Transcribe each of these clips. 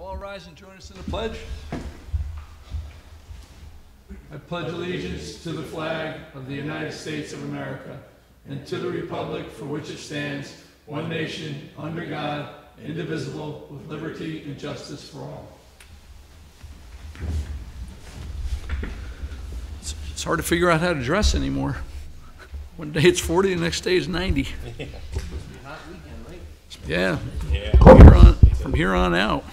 you all rise and join us in the pledge? I pledge allegiance to the flag of the United States of America and to the republic for which it stands, one nation, under God, indivisible, with liberty and justice for all. It's- It's hard to figure out how to dress anymore. One day it's 40, the next day it's 90. Yeah. From here on, from here on out.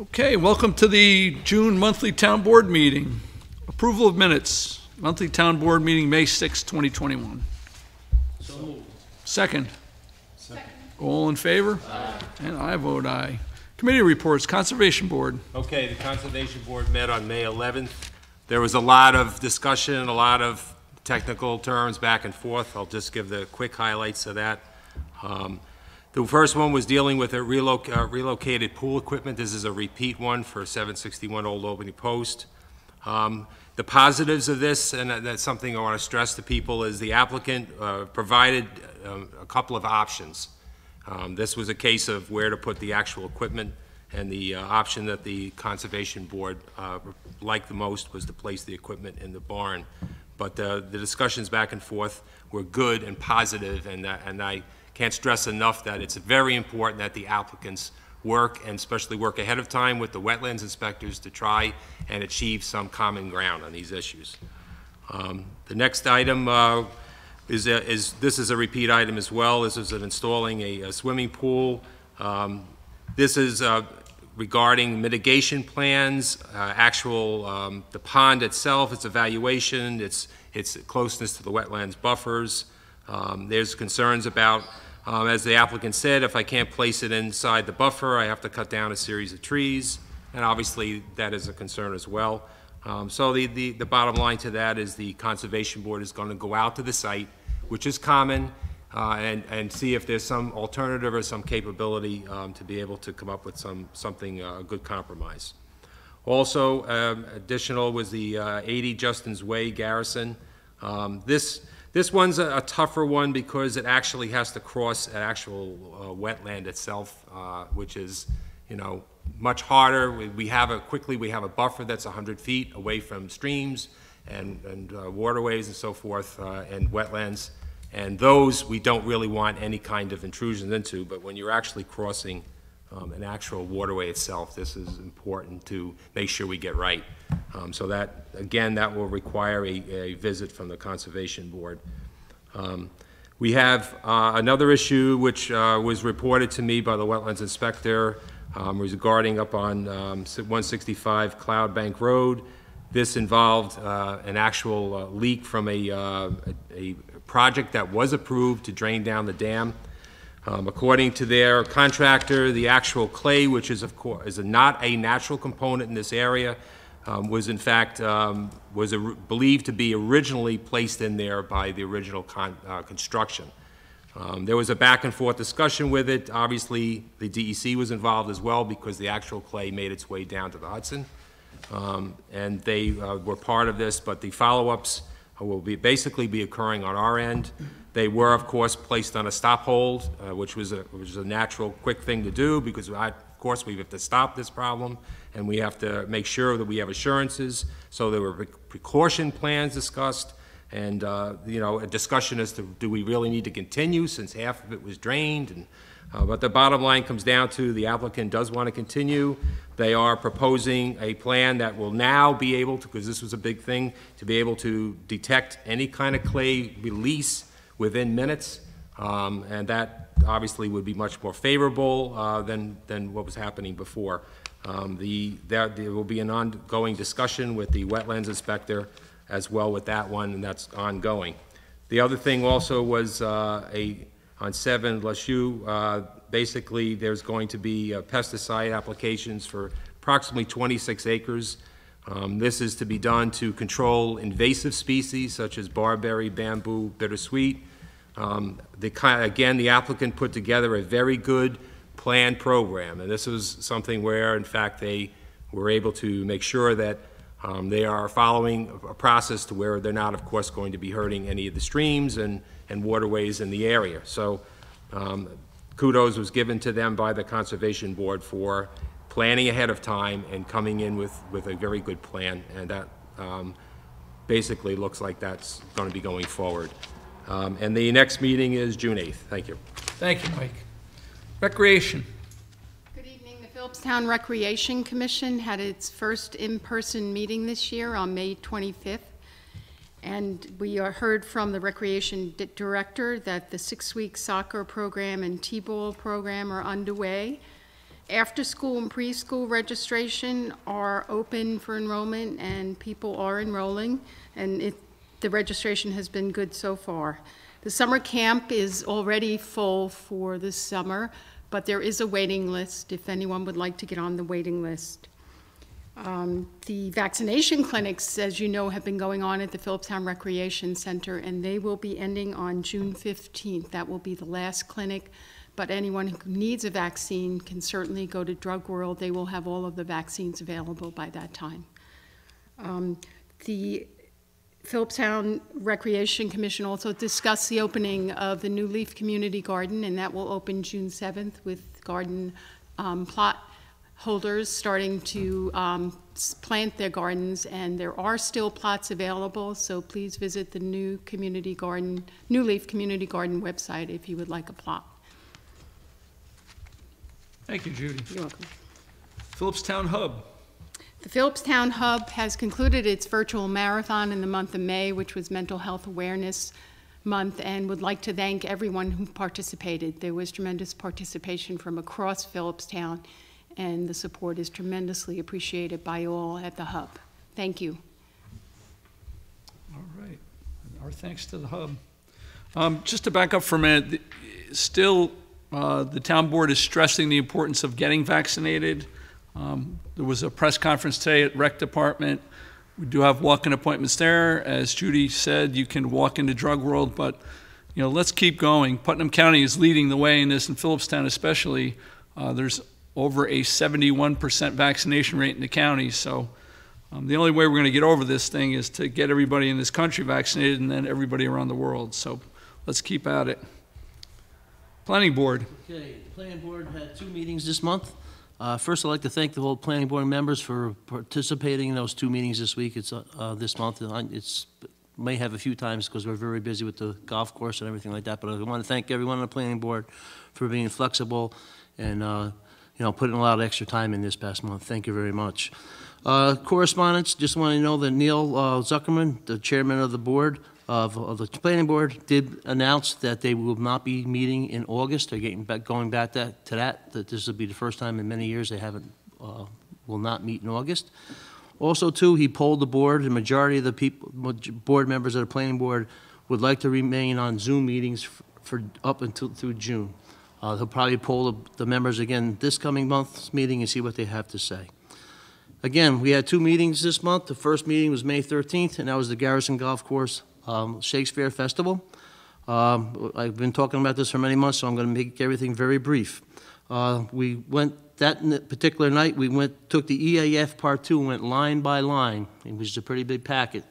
Okay, welcome to the June monthly town board meeting. Approval of minutes, monthly town board meeting, May 6, 2021. Second. All in favor? And I vote aye. Committee reports, Conservation Board. Okay, the Conservation Board met on May 11th. There was a lot of discussion, a lot of technical terms back and forth. I'll just give the quick highlights of that. Um, The first one was dealing with a reloc- uh, relocated pool equipment. This is a repeat one for 761 Old Albany Post. Um, The positives of this, and that's something I want to stress to people, is the applicant uh, provided um, a couple of options. Um, This was a case of where to put the actual equipment, and the uh, option that the Conservation Board uh, liked the most was to place the equipment in the barn. But uh, the discussions back and forth were good and positive, and and I can't stress enough that it's very important that the applicants work, and especially work ahead of time with the wetlands inspectors to try and achieve some common ground on these issues. Um, The next item uh, is, a- is, this is a repeat item as well. This is installing a a swimming pool. Um, This is uh, regarding mitigation plans, uh, actual, um, the pond itself, its evaluation, its, its closeness to the wetlands buffers. Um, There's concerns about, um, as the applicant said, if I can't place it inside the buffer, I have to cut down a series of trees, and obviously, that is a concern as well. Um, So the, the, the bottom line to that is the Conservation Board is going to go out to the site, which is common, uh, and, and see if there's some alternative or some capability um, to be able to come up with some, something, uh, a good compromise. Also, um, additional was the uh, 80 Justin's Way Garrison. Um, This, this one's a a tougher one because it actually has to cross an actual uh, wetland itself, uh, which is, you know, much harder. We- We have a, quickly, we have a buffer that's 100 feet away from streams and, and uh, waterways and so forth, uh, and wetlands. And those, we don't really want any kind of intrusion into, but when you're actually crossing um, an actual waterway itself, this is important to make sure we get right. Um, So that, again, that will require a, a visit from the Conservation Board. Um, We have uh, another issue which uh, was reported to me by the Wetlands Inspector um, regarding up on um, 165 Cloud Bank Road. This involved uh, an actual uh, leak from a, uh, a a project that was approved to drain down the dam. Um, According to their contractor, the actual clay, which is of course, is a- not a natural component in this area, um, was in fact, um, was believed to be originally placed in there by the original con- uh, construction. Um, There was a back and forth discussion with it. Obviously, the DEC was involved as well because the actual clay made its way down to the Hudson. Um, And they uh, were part of this, but the follow-ups will be, basically be occurring on our end. They were, of course, placed on a stop hold, uh, which was a, which was a natural, quick thing to do because I, of course, we have to stop this problem and we have to make sure that we have assurances. So there were pre- precaution plans discussed and, uh, you know, a discussion as to, do we really need to continue since half of it was drained? And, uh, But the bottom line comes down to the applicant does want to continue. They are proposing a plan that will now be able to, because this was a big thing, to be able to detect any kind of clay release within minutes. Um, And that obviously would be much more favorable uh, than, than what was happening before. Um, The, there there will be an ongoing discussion with the wetlands inspector as well with that one, and that's ongoing. The other thing also was uh, a, on 7 Lachute, uh, basically, there's going to be uh, pesticide applications for approximately 26 acres. Um, This is to be done to control invasive species such as barberry, bamboo, bittersweet. Um, The, again, the applicant put together a very good planned program, and this was something where, in fact, they were able to make sure that um, They are following a process to where they're not, of course, going to be hurting any of the streams and, and waterways in the area. So um, kudos was given to them by the Conservation Board for planning ahead of time and coming in with, with a very good plan, and that um, basically looks like that's going to be going forward. Um, And the next meeting is June 8th. Thank you. Thank you, Mike. Recreation. Good evening. The Philipstown Recreation Commission had its first in-person meeting this year on May 25th. And we are heard from the Recreation Di- Director that the six-week soccer program and T-ball program are underway. After-school and preschool registration are open for enrollment, and people are enrolling, and it, the registration has been good so far. The summer camp is already full for this summer, but there is a waiting list if anyone would like to get on the waiting list. Um, The vaccination clinics, as you know, have been going on at the Philipstown Recreation Center, and they will be ending on June 15th. That will be the last clinic, but anyone who needs a vaccine can certainly go to Drug World. They will have all of the vaccines available by that time. Um, The Philipstown Recreation Commission also discussed the opening of the New Leaf Community Garden, and that will open June 7th with garden um, plot holders starting to um, plant their gardens, and there are still plots available, so please visit the new community garden, New Leaf Community Garden website if you would like a plot. Thank you, Judy. You're welcome. Philipstown Hub. The Philipstown Hub has concluded its virtual marathon in the month of May, which was Mental Health Awareness Month, and would like to thank everyone who participated. There was tremendous participation from across Philipstown, and the support is tremendously appreciated by all at the Hub. Thank you. All right. Our thanks to the Hub. Um, Just to back up for a minute, still, uh, the town board is stressing the importance of getting vaccinated. Um, There was a press conference today at Rec Department. We do have walk-in appointments there. As Judy said, you can walk into Drug World, but, you know, let's keep going. Putnam County is leading the way in this, and Philipstown especially. Uh, There's over a 71% vaccination rate in the county, so um, the only way we're going to get over this thing is to get everybody in this country vaccinated and then everybody around the world. So let's keep at it. Planning Board, Okay, the planning board had two meetings this month. Uh, First, I'd like to thank the whole planning board members for participating in those two meetings this week. It's uh, uh, this month. Uh, It's, may have a few times because we're very busy with the golf course and everything like that, but I want to thank everyone on the planning board for being flexible and, uh, you know, putting a lot of extra time in this past month. Thank you very much. Uh, Correspondence, just want to know that Neal uh, Zuckerman, the chairman of the board, of, of the planning board, did announce that they will not be meeting in August. They're getting back, going back that, to that, that this will be the first time in many years they haven't, uh, will not meet in August. Also, too, he polled the board, the majority of the people, board members of the planning board would like to remain on Zoom meetings f- for, up until, through June. Uh, he'll probably poll the, the members again this coming month's meeting and see what they have to say. Again, we had two meetings this month. The first meeting was May 13th, and that was the Garrison Golf Course um, Shakespeare Festival. Um, I've been talking about this for many months, so I'm going to make everything very brief. Uh, We went, that particular night, we went, took the EAF Part Two, went line by line, It was a pretty big packet,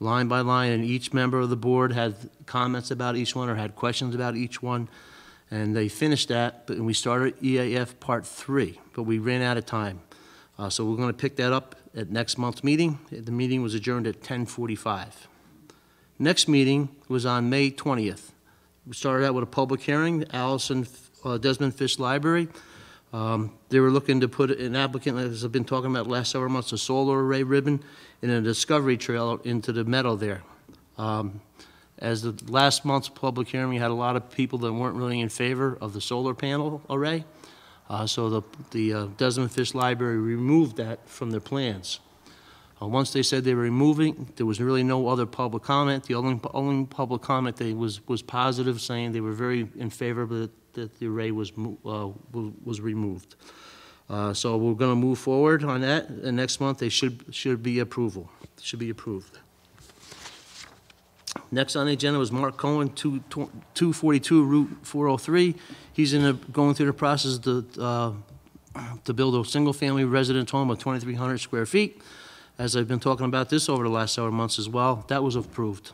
line by line, and each member of the board had comments about each one or had questions about each one. And they finished that, but and we started EAF Part Three, but we ran out of time. Uh, So we're going to pick that up at next month's meeting. The meeting was adjourned at 10:45. Next meeting was on May 20th. We started out with a public hearing, Allison uh, Desmond Fish Library. Um, They were looking to put an applicant, as I've been talking about last several months, a solar array ribbon and a discovery trail into the meadow there. Um, As the last month's public hearing, we had a lot of people that weren't really in favor of the solar panel array. Uh, So the, the uh, Desmond Fish Library removed that from their plans. Uh, Once they said they were removing, there was really no other public comment. The only, only public comment they was, was positive, saying they were very in favor that, that the array was, uh, was removed. Uh, So we're gonna move forward on that, and next month they should, should be approval, should be approved. Next on the agenda was Mark Cohen, two, two forty-two Route four oh three. He's in a, going through the process to, uh, to build a single-family residence home of twenty-three hundred square feet. As I've been talking about this over the last several months as well, that was approved.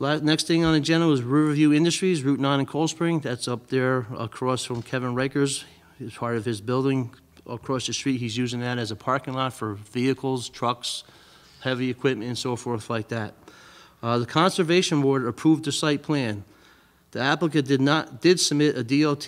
Next thing on the agenda was Riverview Industries, Route 9 in Cold Spring. That's up there across from Kevin Rakers, as part of his building across the street, he's using that as a parking lot for vehicles, trucks, heavy equipment and so forth like that. Uh, The Conservation Board approved the site plan. The applicant did not, did submit a DOT,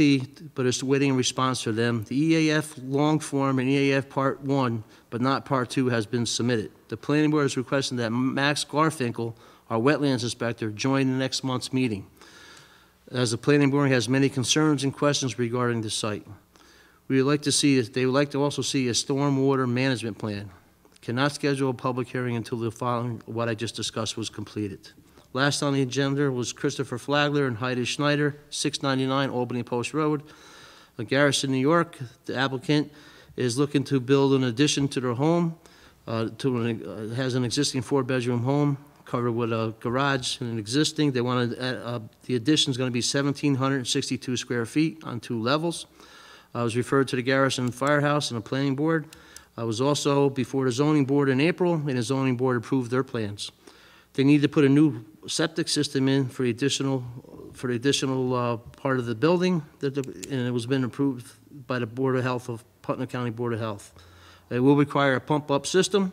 but is waiting a response from them. The EAF long form and EAF Part 1, but not Part 2, has been submitted. The planning board is requesting that Max Garfinkel, our wetlands inspector, join the next month's meeting, as the planning board has many concerns and questions regarding the site. We would like to see, they would like to also see a stormwater management plan. Cannot schedule a public hearing until the following, what I just discussed was completed. Last on the agenda was Christopher Flagler and Heidi Schneider, 699 Albany Post Road, Garrison, New York. The applicant is looking to build an addition to their home, uh, to, an- uh, has an existing four-bedroom home covered with a garage and an existing. They wanted, uh, uh, the addition's going to be 1,762 square feet on two levels. I was referred to the Garrison Firehouse and the Planning Board. I was also before the zoning board in April, and the zoning board approved their plans. They need to put a new septic system in for the additional, for the additional uh, part of the building, that the- and it was been approved by the Board of Health of Putnam County Board of Health. It will require a pump-up system.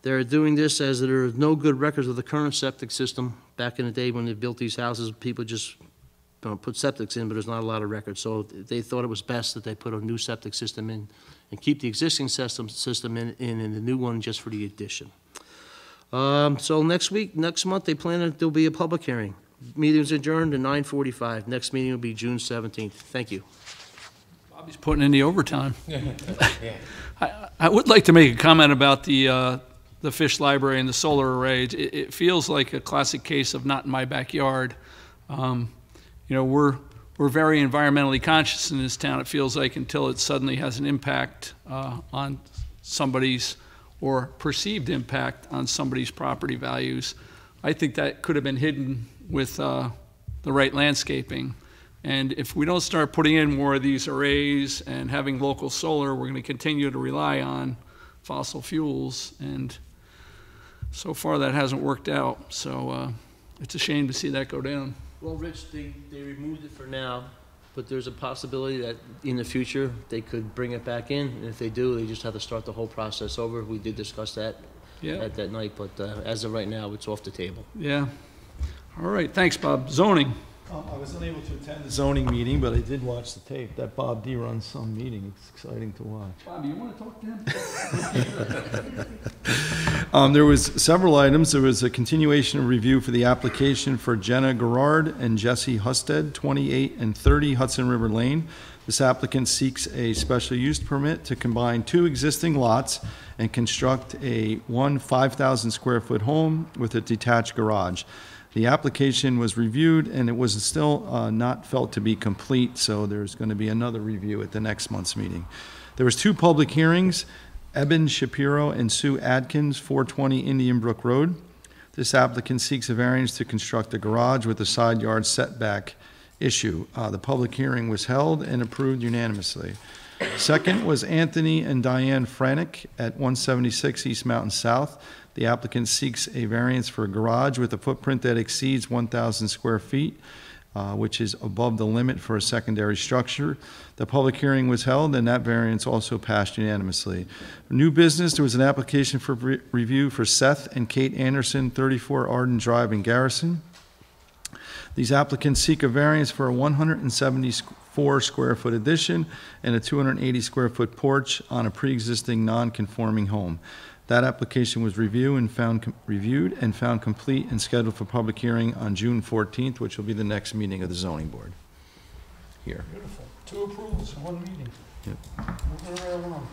They're doing this as there are no good records of the current septic system. Back in the day when they built these houses, people just you know, put septics in, but there's not a lot of records. So they thought it was best that they put a new septic system in and keep the existing system, system in, in, and the new one just for the addition. Um, so next week, next month, they plan that there'll be a public hearing. Meeting's adjourned at nine forty-five. Next meeting will be June seventeenth. Thank you. Bobby's putting in the overtime. I, I would like to make a comment about the, uh, the fish library and the solar arrays. It, it feels like a classic case of not in my backyard. Um, you know, we're, we're very environmentally conscious in this town, it feels like, until it suddenly has an impact, uh, on somebody's, or perceived impact on somebody's property values. I think that could have been hidden with, uh, the right landscaping. And if we don't start putting in more of these arrays and having local solar, we're going to continue to rely on fossil fuels. And so far, that hasn't worked out. So uh, it's a shame to see that go down. Well, Rich, they, they removed it for now, but there's a possibility that in the future, they could bring it back in. And if they do, they just have to start the whole process over. We did discuss that Yeah, at that night, but uh, as of right now, it's off the table. yeah. All right, thanks, Bob. Zoning. Um, I was unable to attend the zoning meeting, but I did watch the tape. That Bob D runs some meeting. It's exciting to watch. Bob, you want to talk to him? Um, there was several items. There was a continuation of review for the application for Jenna Gerard and Jesse Husted, 28 and 30 Hudson River Lane. This applicant seeks a special use permit to combine two existing lots and construct a one 5,000 square foot home with a detached garage. The application was reviewed and it was still uh, not felt to be complete, so there's going to be another review at the next month's meeting. There was two public hearings. Eben Shapiro and Sue Adkins, 420 Indian Brook Road. This applicant seeks a variance to construct a garage with a side yard setback issue. Uh, The public hearing was held and approved unanimously. Second was Anthony and Diane Franick at 176 East Mountain South. The applicant seeks a variance for a garage with a footprint that exceeds 1,000 square feet, uh, which is above the limit for a secondary structure. The public hearing was held, and that variance also passed unanimously. New business, there was an application for re- review for Seth and Kate Anderson, 34 Arden Drive in Garrison. These applicants seek a variance for a 174 square foot addition and a 280 square foot porch on a pre-existing non-conforming home. That application was reviewed and found, reviewed and found complete and scheduled for public hearing on June 14th, which will be the next meeting of the zoning board. Here. Beautiful. Two approvals in one meeting. Yep. Moving right along.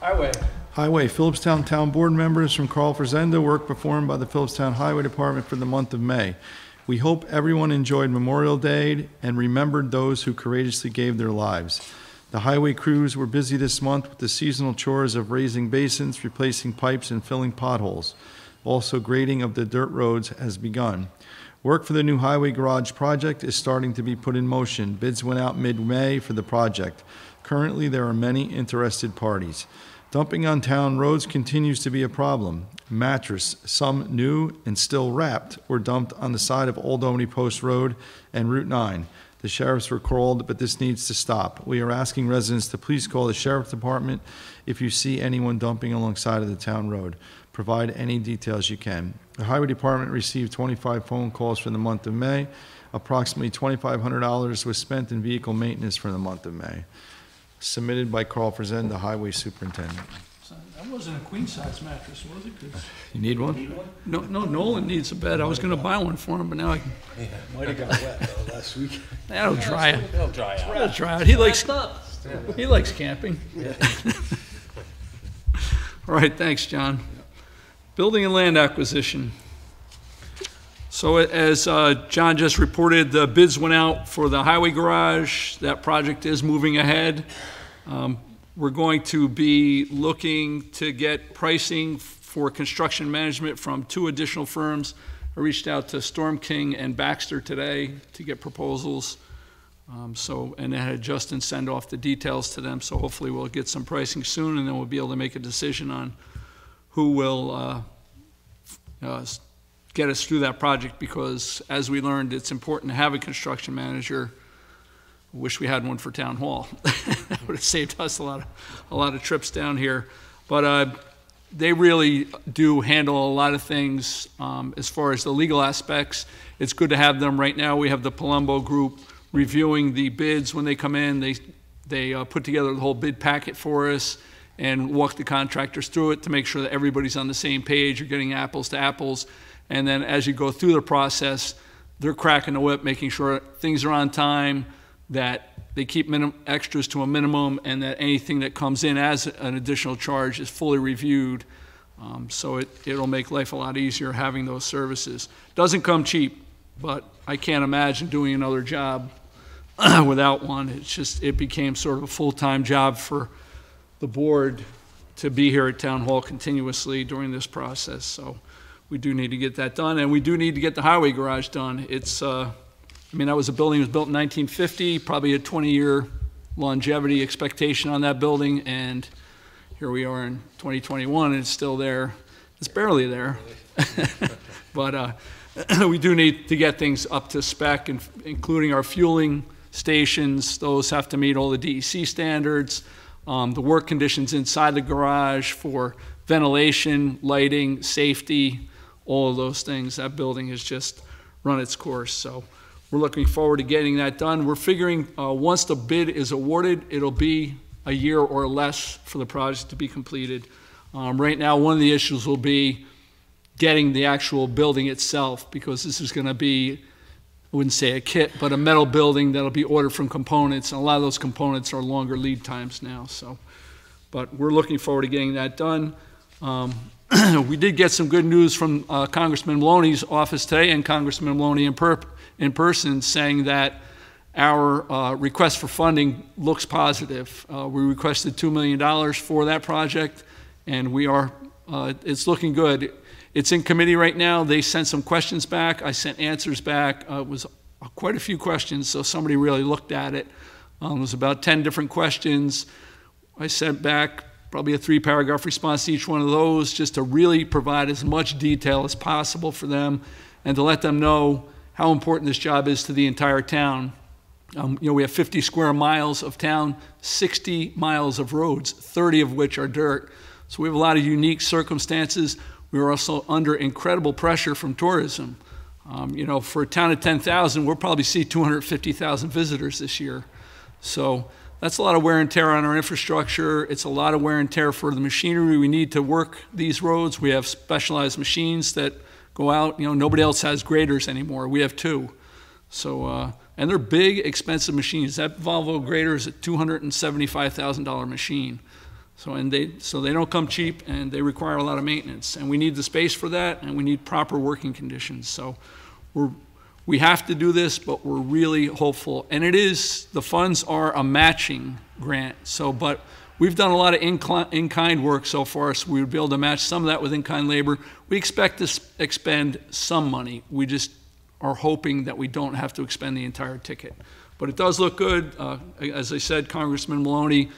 Highway. Highway, Philipstown Town Board members from Carl Frisenda, work performed by the Philipstown Highway Department for the month of May. We hope everyone enjoyed Memorial Day and remembered those who courageously gave their lives. The highway crews were busy this month with the seasonal chores of raising basins, replacing pipes, and filling potholes. Also, grading of the dirt roads has begun. Work for the new highway garage project is starting to be put in motion. Bids went out mid-May for the project. Currently, there are many interested parties. Dumping on town roads continues to be a problem. Mattress, some new and still wrapped, were dumped on the side of Old Albany Post Road and Route 9. The sheriffs were called, but this needs to stop. We are asking residents to please call the sheriff's department if you see anyone dumping alongside of the town road. Provide any details you can. The highway department received 25 phone calls for the month of May. Approximately $2,500 was spent in vehicle maintenance for the month of May. Submitted by Carl Frisenda, the highway superintendent. That wasn't a queen-size mattress, was it? 'Cause- You need one? No, no, Nolan needs a bed. I was gonna buy one for him, but now I can, Might have got wet though last week. that'll dry it. It'll dry out. That'll dry it. He likes, Backed up. he likes camping. All right, thanks, John. Building and land acquisition. So as uh, John just reported, the bids went out for the highway garage. That project is moving ahead. Um, We're going to be looking to get pricing for construction management from two additional firms. I reached out to Storm King and Baxter today to get proposals. Um, So, and I had Justin send off the details to them, so hopefully we'll get some pricing soon, and then we'll be able to make a decision on who will uh, uh, get us through that project, because as we learned, it's important to have a construction manager. Wish we had one for town hall. That would have saved us a lot of, a lot of trips down here. But uh, they really do handle a lot of things um, as far as the legal aspects. It's good to have them. Right now, we have the Palumbo Group reviewing the bids when they come in. They, they uh, put together the whole bid packet for us and walk the contractors through it to make sure that everybody's on the same page, you're getting apples to apples. And then as you go through the process, they're cracking the whip, making sure things are on time, that they keep extras to a minimum, and that anything that comes in as an additional charge is fully reviewed. Um, so it, it'll make life a lot easier having those services. Doesn't come cheap, but I can't imagine doing another job without one. It's just, it became sort of a full-time job for the board to be here at Town Hall continuously during this process. So we do need to get that done, and we do need to get the highway garage done. It's, uh, I mean, that was a building that was built in 1950, probably a 20-year longevity expectation on that building, and here we are in 2021, and it's still there. It's barely there. But uh, we do need to get things up to spec, in- including our fueling stations. Those have to meet all the DEC standards. Um, The work conditions inside the garage for ventilation, lighting, safety, all of those things. That building has just run its course, so we're looking forward to getting that done. We're figuring, uh, once the bid is awarded, it'll be a year or less for the project to be completed. Um, Right now, one of the issues will be getting the actual building itself, because this is going to be, I wouldn't say a kit, but a metal building that'll be ordered from components, and a lot of those components are longer lead times now, so. But we're looking forward to getting that done. Um, We did get some good news from uh, Congressman Maloney's office today, and Congressman Maloney in per, in person, saying that our uh, request for funding looks positive. Uh, We requested $2 million for that project, and we are, uh, it's looking good. It's in committee right now. They sent some questions back. I sent answers back. Uh, It was quite a few questions, so somebody really looked at it. Um, It was about 10 different questions. I sent back probably a three-paragraph response to each one of those, just to really provide as much detail as possible for them, and to let them know how important this job is to the entire town. Um, You know, we have 50 square miles of town, 60 miles of roads, 30 of which are dirt. So we have a lot of unique circumstances. We are also under incredible pressure from tourism. Um, You know, for a town of 10,000, we'll probably see 250,000 visitors this year. So that's a lot of wear and tear on our infrastructure. It's a lot of wear and tear for the machinery we need to work these roads. We have specialized machines that go out. You know, nobody else has graders anymore. We have two. So, uh, and they're big, expensive machines. That Volvo grader is a $275,000 machine. So, and they, so they don't come cheap and they require a lot of maintenance. And we need the space for that and we need proper working conditions. So we're, we have to do this, but we're really hopeful. And it is, the funds are a matching grant. So, but we've done a lot of in- in-kind work so far, so we would be able to match some of that with in-kind labor. We expect to expend some money. We just are hoping that we don't have to expend the entire ticket. But it does look good. Uh, As I said, Congressman Maloney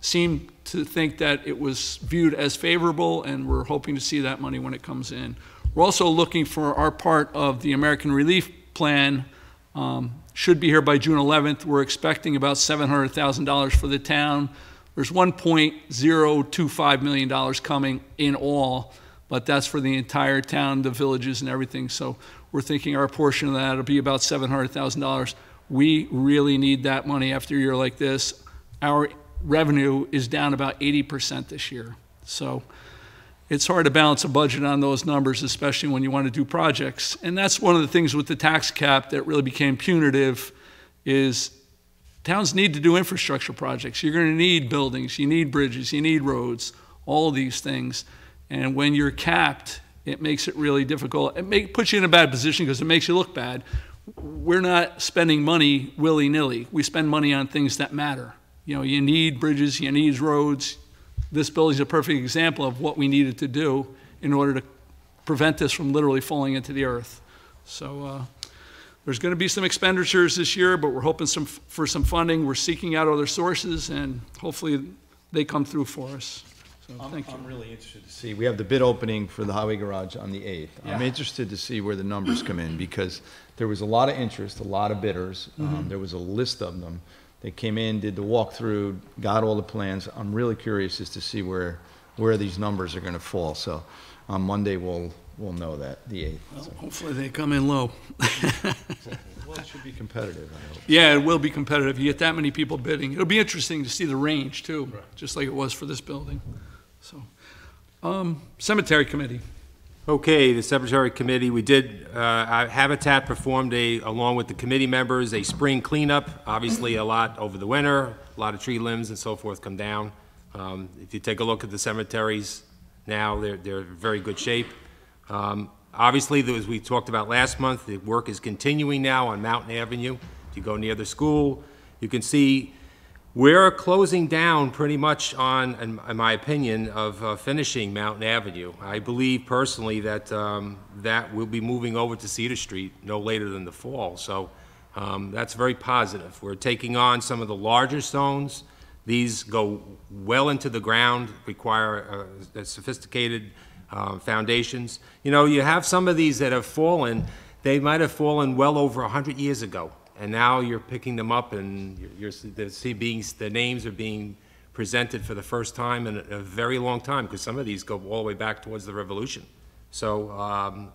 seemed to think that it was viewed as favorable, and we're hoping to see that money when it comes in. We're also looking for our part of the American Relief Plan um, should be here by June 11th. We're expecting about $700,000 for the town. There's $1.025 million coming in all, but that's for the entire town, the villages and everything. So we're thinking our portion of that will be about $700,000. We really need that money after a year like this. Our revenue is down about 80% this year. So it's hard to balance a budget on those numbers, especially when you want to do projects. And that's one of the things with the tax cap that really became punitive is towns need to do infrastructure projects. You're going to need buildings, you need bridges, you need roads, all these things. And when you're capped, it makes it really difficult. It puts you in a bad position because it makes you look bad. We're not spending money willy-nilly. We spend money on things that matter. You know, you need bridges, you need roads. This building is a perfect example of what we needed to do in order to prevent this from literally falling into the earth. So uh, there's going to be some expenditures this year, but we're hoping some, for some funding. We're seeking out other sources, and hopefully they come through for us. So I'm, thank you. I'm really interested to see, we have the bid opening for the highway garage on the 8th. I'm interested to see where the numbers come in, because there was a lot of interest, a lot of bidders. Mm-hmm. Um, There was a list of them. They came in, did the walkthrough, got all the plans. I'm really curious as to see where, where these numbers are gonna fall. So on Monday, we'll, we'll know that, the 8th. So- Hopefully they come in low. Well, it should be competitive, I hope. Yeah, it will be competitive. You get that many people bidding. It'll be interesting to see the range too, just like it was for this building. So, um, cemetery committee. Okay, the Cemetery Committee, we did, uh, Habitat performed a, along with the committee members, a spring cleanup. Obviously, a lot over the winter, a lot of tree limbs and so forth come down. Um, If you take a look at the cemeteries now, they're, they're in very good shape. Um, Obviously, as we talked about last month, the work is continuing now on Mountain Avenue. If you go near the school, you can see we're closing down pretty much on, in in my opinion, of uh, finishing Mountain Avenue. I believe personally that um, that will be moving over to Cedar Street no later than the fall, so um, that's very positive. We're taking on some of the larger stones. These go well into the ground, require uh, sophisticated uh, foundations. You know, you have some of these that have fallen, they might have fallen well over 100 years ago, and now you're picking them up and you're, you're see- being, the names are being presented for the first time in a a very long time, because some of these go all the way back towards the Revolution. So um,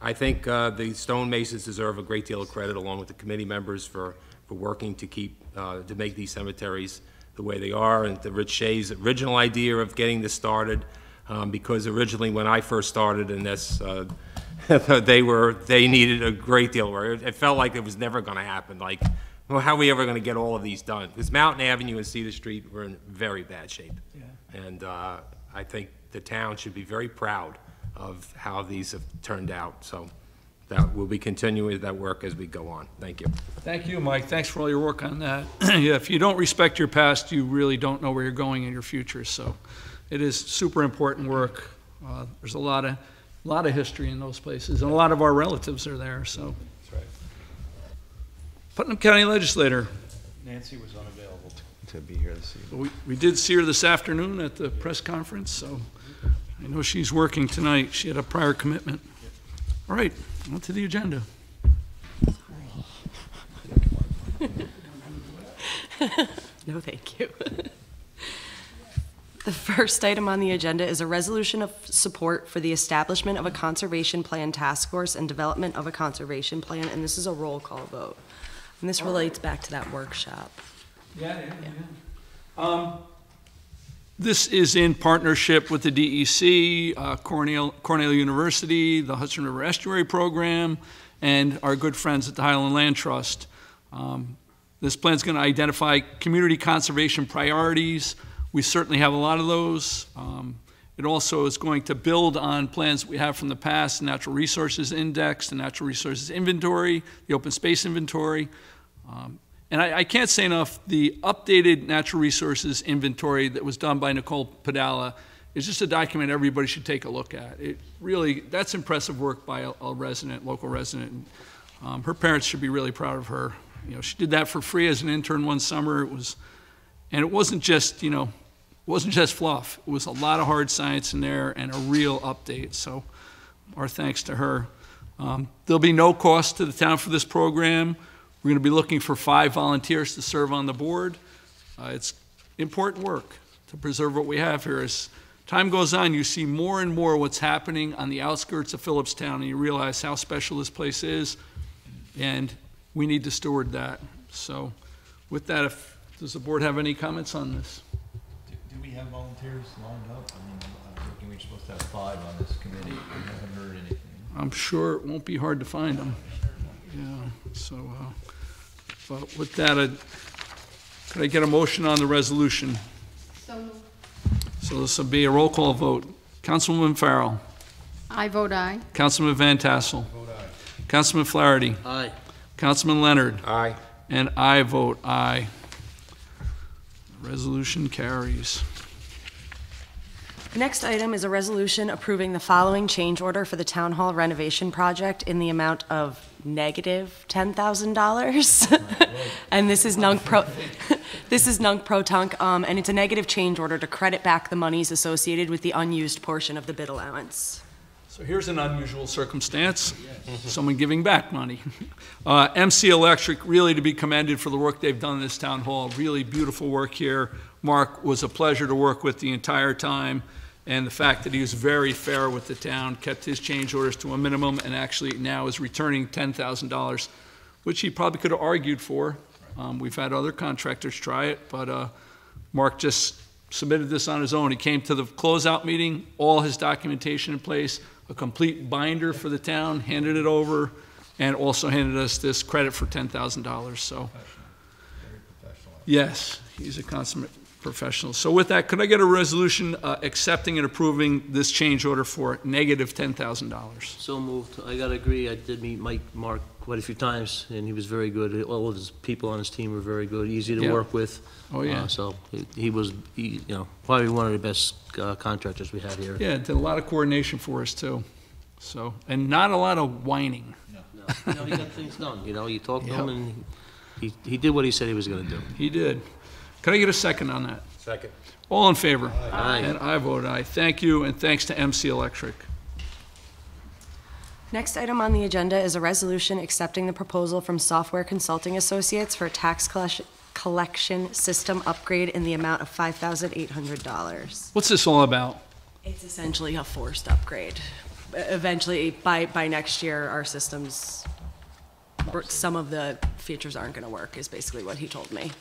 I think uh, the stonemasons deserve a great deal of credit, along with the committee members, for, for working to keep, uh, to make these cemeteries the way they are, and to Rich Shea's original idea of getting this started, um, because originally, when I first started in this, uh, they were, they needed a great deal of work. It felt like it was never going to happen, like, well, how are we ever going to get all of these done? Because Mountain Avenue and Cedar Street were in very bad shape. yeah. And uh, I think the town should be very proud of how these have turned out. So that, we'll be continuing that work as we go on. Thank you. Thank you, Mike. Thanks for all your work on that. Yeah, if you don't respect your past, you really don't know where you're going in your future, so it is super important work. Uh, There's a lot of, lot of history in those places, and a lot of our relatives are there, so. That's right. Putnam County Legislator, Nancy was unavailable to- to be here this evening. we, we did see her this afternoon at the press conference, so I know she's working tonight. She had a prior commitment. All right, on to the agenda. No, thank you. The first item on the agenda is a resolution of support for the establishment of a conservation plan task force and development of a conservation plan, and this is a roll call vote. And this relates back to that workshop. Yeah, yeah, yeah. Um, This is in partnership with the DEC, uh, Cornell, Cornell University, the Hudson River Estuary Program, and our good friends at the Highland Land Trust. Um, This is going to identify community conservation priorities. We certainly have a lot of those. Um, It also is going to build on plans we have from the past, the Natural Resources Index, the Natural Resources Inventory, the Open Space Inventory. Um, And I, I can't say enough, the updated natural resources inventory that was done by Nicole Padala is just a document everybody should take a look at. It really, that's impressive work by a, a resident, local resident. Um, her parents should be really proud of her. You know, she did that for free as an intern one summer. It was, and it wasn't just, you know, it wasn't just fluff. It was a lot of hard science in there and a real update. So our thanks to her. Um, There'll be no cost to the town for this program. We're going to be looking for five volunteers to serve on the board. Uh, It's important work to preserve what we have here. As time goes on, you see more and more what's happening on the outskirts of Philipstown, and you realize how special this place is, and we need to steward that. So with that, if, does the board have any comments on this? Do do we have volunteers lined up? I mean, I'm thinking we're supposed to have five on this committee. I haven't heard anything. I'm sure it won't be hard to find them. Yeah, so, uh, but with that, I'd- could I get a motion on the resolution? So So this will be a roll call vote. Councilwoman Farrell, I vote aye. Councilman Van Tassel. aye. Councilman Flaherty, Aye. Councilman Leonard, Aye. and I vote aye. Resolution carries. The next item is a resolution approving the following change order for the Town Hall renovation project in the amount of negative $10,000. And this is Nunc Pro, this is Nunc Pro Tunc, um, and it's a negative change order to credit back the monies associated with the unused portion of the bid allowance. So here's an unusual circumstance, someone giving back money. Uh, MC Electric, really to be commended for the work they've done in this town hall, really beautiful work here. Mark was a pleasure to work with the entire time, and the fact that he was very fair with the town, kept his change orders to a minimum, and actually now is returning $10,000, which he probably could have argued for. Um, We've had other contractors try it, but uh, Mark just submitted this on his own. He came to the closeout meeting, all his documentation in place, a complete binder for the town, handed it over, and also handed us this credit for $10,000, so. Yes, he's a consummate professional. So with that, could I get a resolution uh, accepting and approving this change order for negative $10,000? So moved. I gotta agree, I did meet Mike Mark quite a few times, and he was very good. All of his people on his team were very good, easy to Yeah. work with. Oh, yeah. Uh, So he- he was, he, you know, probably one of the best uh, contractors we have here. Yeah, did a lot of coordination for us, too. So, and not a lot of whining. You know, he got things done, you know, you talk to him Yep. and he, he did what he said he was gonna do. He did. Could I get a second on that? Second. All in favor? Aye. And I vote aye. Thank you, and thanks to MC Electric. Next item on the agenda is a resolution accepting the proposal from Software Consulting Associates for tax collec- collection system upgrade in the amount of $5,800. What's this all about? It's essentially a forced upgrade. Eventually, by, by next year, our systems, some of the features aren't going to work, is basically what he told me.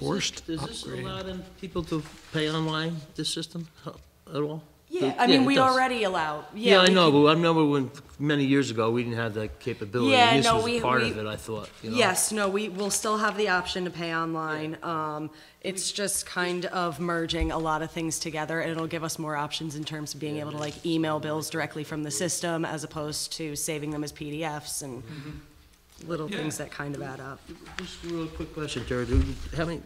Forced Does this upgrade. allow them, people to pay online, this system, at all? Yeah, I mean, it we does. already allow, Yeah, yeah. I we know, can- but I remember when, many years ago, we didn't have that capability. Yeah, and no, This we- part we- of it, I thought, you know? Yes, no, we will still have the option to pay online. Um, it's just kind of merging a lot of things together, and it'll give us more options in terms of being able to like email bills directly from the system as opposed to saving them as PDFs and little Yeah. things that kind of add up. Just a real quick question, Terry, do, how many,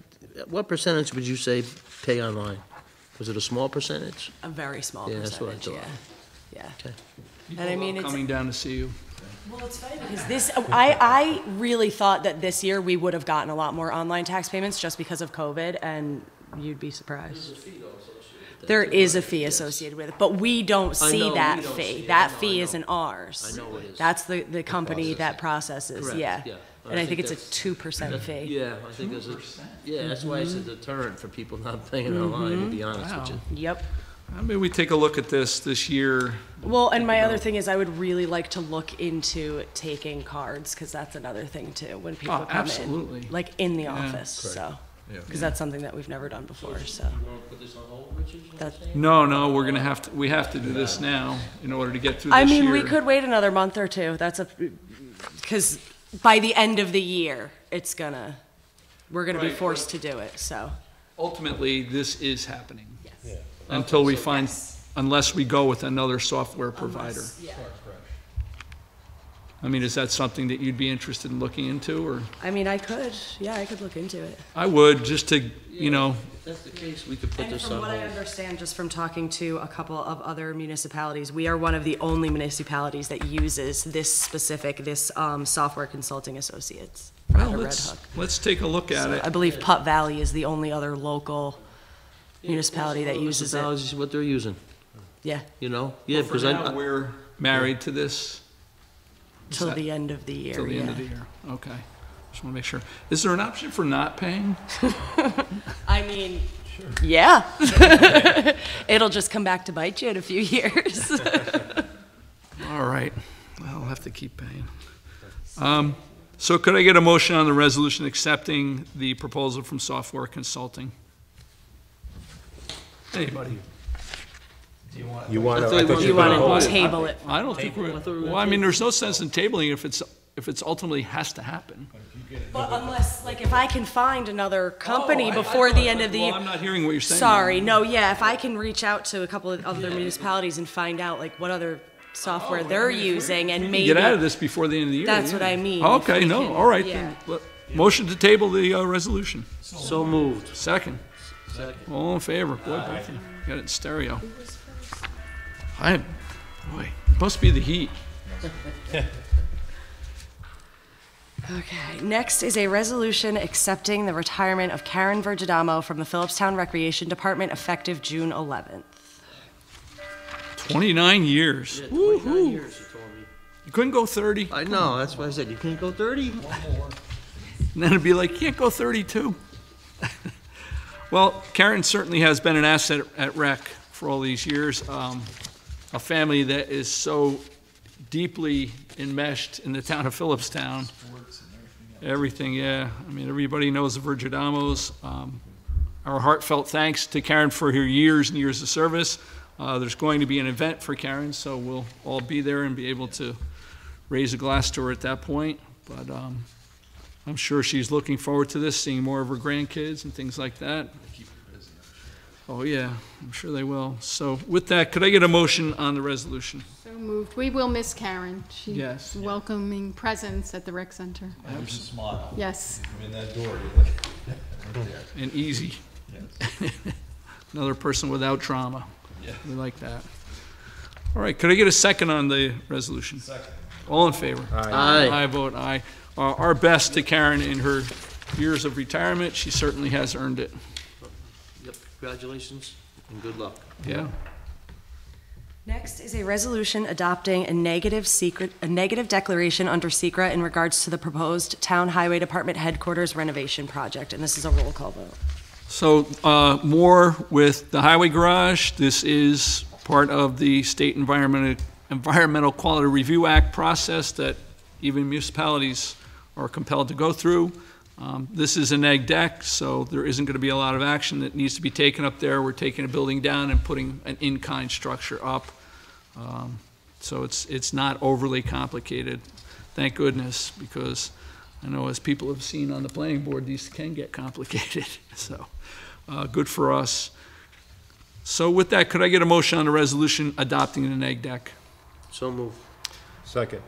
what percentage would you say pay online? Was it a small percentage? A very small Yeah, that's what I percentage, thought. yeah, yeah. Okay. And I mean, it's, Coming down to see you. Well, it's funny because this, I, I really thought that this year we would have gotten a lot more online tax payments just because of COVID, and you'd be surprised. There is a fee associated with it, but we don't I see know, we that don't see fee. it. That know, I fee know. isn't ours. I know it is. That's the, the company that processes, Correct, yeah. yeah. And I think it's a that's- two percent fee. Yeah, I think there's a, yeah, that's why it's a mm-hmm. deterrent for people not paying mm-hmm. online, to be honest with you. Yep. I Maybe we take a look at this this year. Well, and my other thing is I would really like to look into taking cards, because that's another thing too, when oh, people Oh, come in. Like in the Yeah. office, so. Because that's something that we've never done before, so. You wanna put this on hold, Richard? That, No, no, we're gonna have to, we have to do this now in order to get through this I year. mean, we could wait another month or two. That's a, because by the end of the year, it's gonna, we're gonna be Right, forced to do it, so. Ultimately, this is happening. Yes. Until we find, unless we go with another software provider. Yeah. I mean, is that something that you'd be interested in looking into, or? I mean, I could, yeah, I could look into it. I would, just to, you know, If that's the case, we could put And this from on what I understand, just from talking to a couple of other municipalities, we are one of the only municipalities that uses this specific, this, um, software consulting associates. well, out of Red let's, Hook. let's take a look at So it. I believe Putt Valley is the only other local municipality that uses it. Municipalities, What they're using, Yeah, you know? Yeah, For because I, now, we're married to this till the end of the year, till the end of the year. Okay. Just want to make sure. Is there an option for not paying? I mean, yeah. It'll just come back to bite you in a few years. All right, I'll have to keep paying. Um, So could I get a motion on the resolution accepting the proposal from Software Consulting? Anybody? You want I thought to, You were gonna want vote. to table it. I don't think we're, I thought we were well, I mean, there's no sense in tabling if it's, if it's ultimately has to happen. But unless, like, if I can find another company before the end of the Well, year. I'm not hearing what you're saying. Sorry, no, yeah, if I can reach out to a couple of other municipalities and find out, like, what other software they're using and maybe. Get out of this before the end of the year. That's yeah. what I mean, Okay, we no, can- all right yeah. then. Let- Motion to table the uh, resolution. So moved. Second. Second. All in favor? Boy, both of you got it in stereo. I, boy, must be the heat. Okay, next is a resolution accepting the retirement of Karen Vergidamo from the Philipstown Recreation Department effective June 11th. 29 years. Yeah, Twenty-nine years, you told me. You couldn't go 30? I know, that's why I said, you can't go thirty? And then it'd be like, can't go 32. Well, Karen certainly has been an asset at rec for all these years. Um, A family that is so deeply enmeshed in the town of Philipstown. Everything, yeah. I mean, everybody knows the Virgidamos. Um, Our heartfelt thanks to Karen for her years and years of service. Uh, There's going to be an event for Karen, so we'll all be there and be able to raise a glass to her at that point. But um, I'm sure she's looking forward to this, seeing more of her grandkids and things like that. Oh, yeah, I'm sure they will. So with that, could I get a motion on the resolution? So moved. We will miss Karen. She's Yes. welcoming presence at the rec center. There's a smile. Yes. Come in that door, you look right there. And easy. Another person without trauma. Yeah. We like that. All right, could I get a second on the resolution? Second. All in favor? Aye. I vote aye. Uh, Our best to Karen in her years of retirement. She certainly has earned it. Yep, congratulations and good luck. Yeah. Next is a resolution adopting a negative SEQR, a negative declaration under SEQR in regards to the proposed Town Highway Department headquarters renovation project, and this is a roll call vote. So, uh, more with the highway garage. This is part of the State Environmental, Environmental Quality Review Act process that even municipalities are compelled to go through. Um, This is an egg deck, so there isn't going to be a lot of action that needs to be taken up there. We're taking a building down and putting an in-kind structure up. Um, So it's, it's not overly complicated, thank goodness, because I know as people have seen on the planning board, these can get complicated, so, uh, good for us. So with that, could I get a motion on the resolution adopting an egg deck? So moved. second.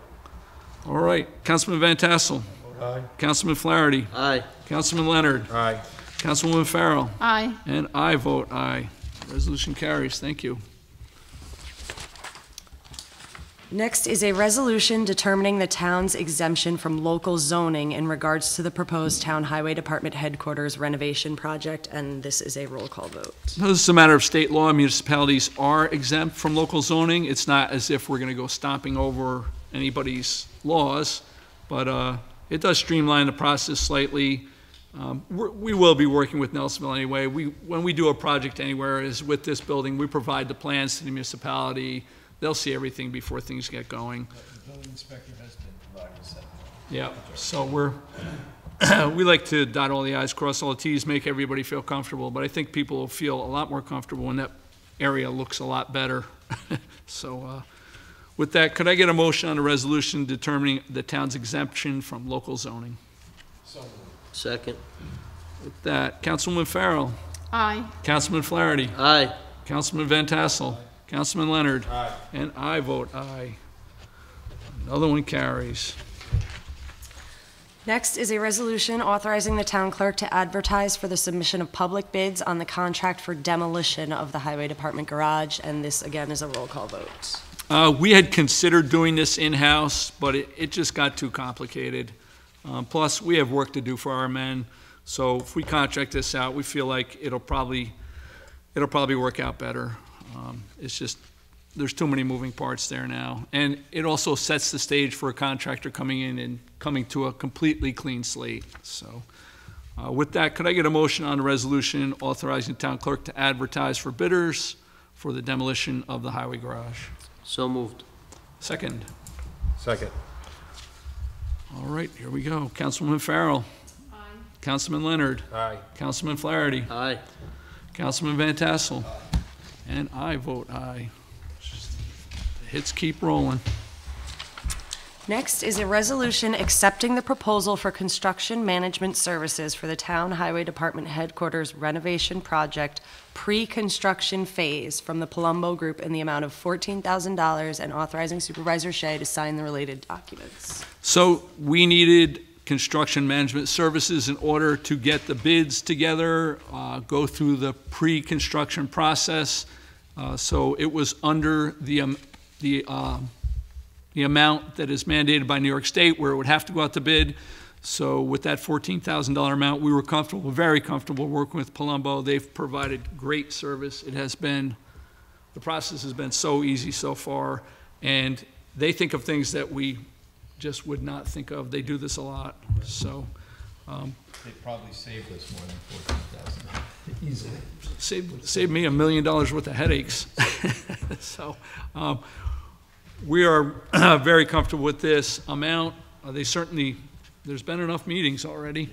All right, Councilman Van Tassel. Aye. Councilman Flaherty. Aye. Councilman Leonard. Aye. Councilwoman Farrell. Aye. And I vote aye. Resolution carries. Thank you. Next is a resolution determining the town's exemption from local zoning in regards to the proposed Town Highway Department headquarters renovation project, and this is a roll call vote. Now, This is a matter of state law. Municipalities are exempt from local zoning. It's not as if we're going to go stomping over anybody's laws, but uh, it does streamline the process slightly. Um, we're- will be working with Nelsonville anyway. We, when we do a project anywhere, is with this building, we provide the plans to the municipality. They'll see everything before things get going. The building inspector has been provided. Yeah, so we're, we like to dot all the i's, cross all the t's, make everybody feel comfortable, but I think people will feel a lot more comfortable when that area looks a lot better. So, uh, with that, could I get a motion on a resolution determining the town's exemption from local zoning? Second. With that, Councilwoman Farrell, Aye. Councilman Flaherty, Aye. Councilman Van Tassel, Councilman Leonard. Aye. And I vote aye. Another one carries. Next is a resolution authorizing the town clerk to advertise for the submission of public bids on the contract for demolition of the Highway Department garage, and this, again, is a roll call vote. Uh, We had considered doing this in-house, but it, it just got too complicated. Um, Plus, we have work to do for our men, so if we contract this out, we feel like it'll probably, it'll probably work out better. Um, It's just, there's too many moving parts there now. And it also sets the stage for a contractor coming in and coming to a completely clean slate, so. uh, With that, could I get a motion on the resolution authorizing town clerk to advertise for bidders for the demolition of the highway garage? So moved. Second. Second. All right, here we go. Councilwoman Farrell. Aye. Councilman Leonard. Aye. Councilman Flaherty. Aye. Councilman Van Tassel. Aye. And I vote aye. Just- the Hits keep rolling. Next is a resolution accepting the proposal for construction management services for the Town Highway Department Headquarters renovation project pre-construction phase from the Palumbo Group in the amount of $14,000 and authorizing Supervisor Shea to sign the related documents. So we needed construction management services in order to get the bids together, uh, go through the pre-construction process. Uh, So it was under the, um, the, um, the amount that is mandated by New York State where it would have to go out to bid. So with that $14,000 amount, we were comfortable, very comfortable working with Palumbo. They've provided great service. It has been, the process has been so easy so far. And they think of things that we just would not think of. They do this a lot, so They probably saved us more than fourteen thousand. Easily. saved, saved me a million dollars worth of headaches. So, um, we are very comfortable with this amount. Uh, They certainly, there's been enough meetings already,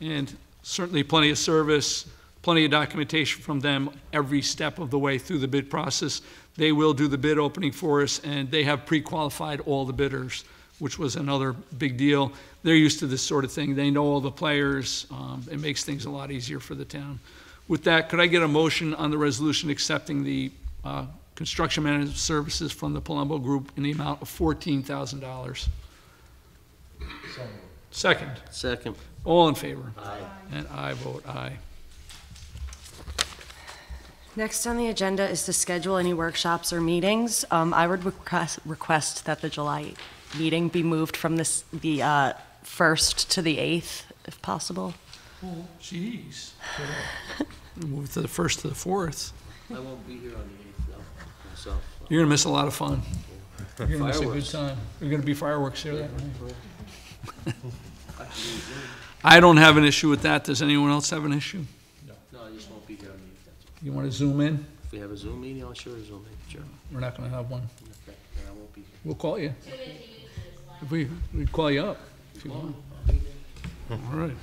and certainly plenty of service, plenty of documentation from them every step of the way through the bid process. They will do the bid opening for us, and they have pre-qualified all the bidders, which was another big deal. They're used to this sort of thing. They know all the players. Um, It makes things a lot easier for the town. With that, could I get a motion on the resolution accepting the uh, construction management services from the Palumbo Group in the amount of $14,000? Second. Second. All in favor? Aye. And I vote aye. Next on the agenda is to schedule any workshops or meetings. Um, I would request, request that the July meeting be moved from this, the, uh, first to the eighth, if possible. Oh jeez. Move to the first to the fourth. I won't be here on the eighth, myself. You're gonna miss a lot of fun. You're gonna miss a good Fireworks. time. You're gonna be fireworks here that night. I don't have an issue with that. Does anyone else have an issue? No, I just won't be here on the eighth. You wanna zoom in? If we have a Zoom meeting, I'll sure Zoom in, sure. We're not gonna have one. Okay, then I won't be here. We'll call you. If we, we call you up, if you want. All right.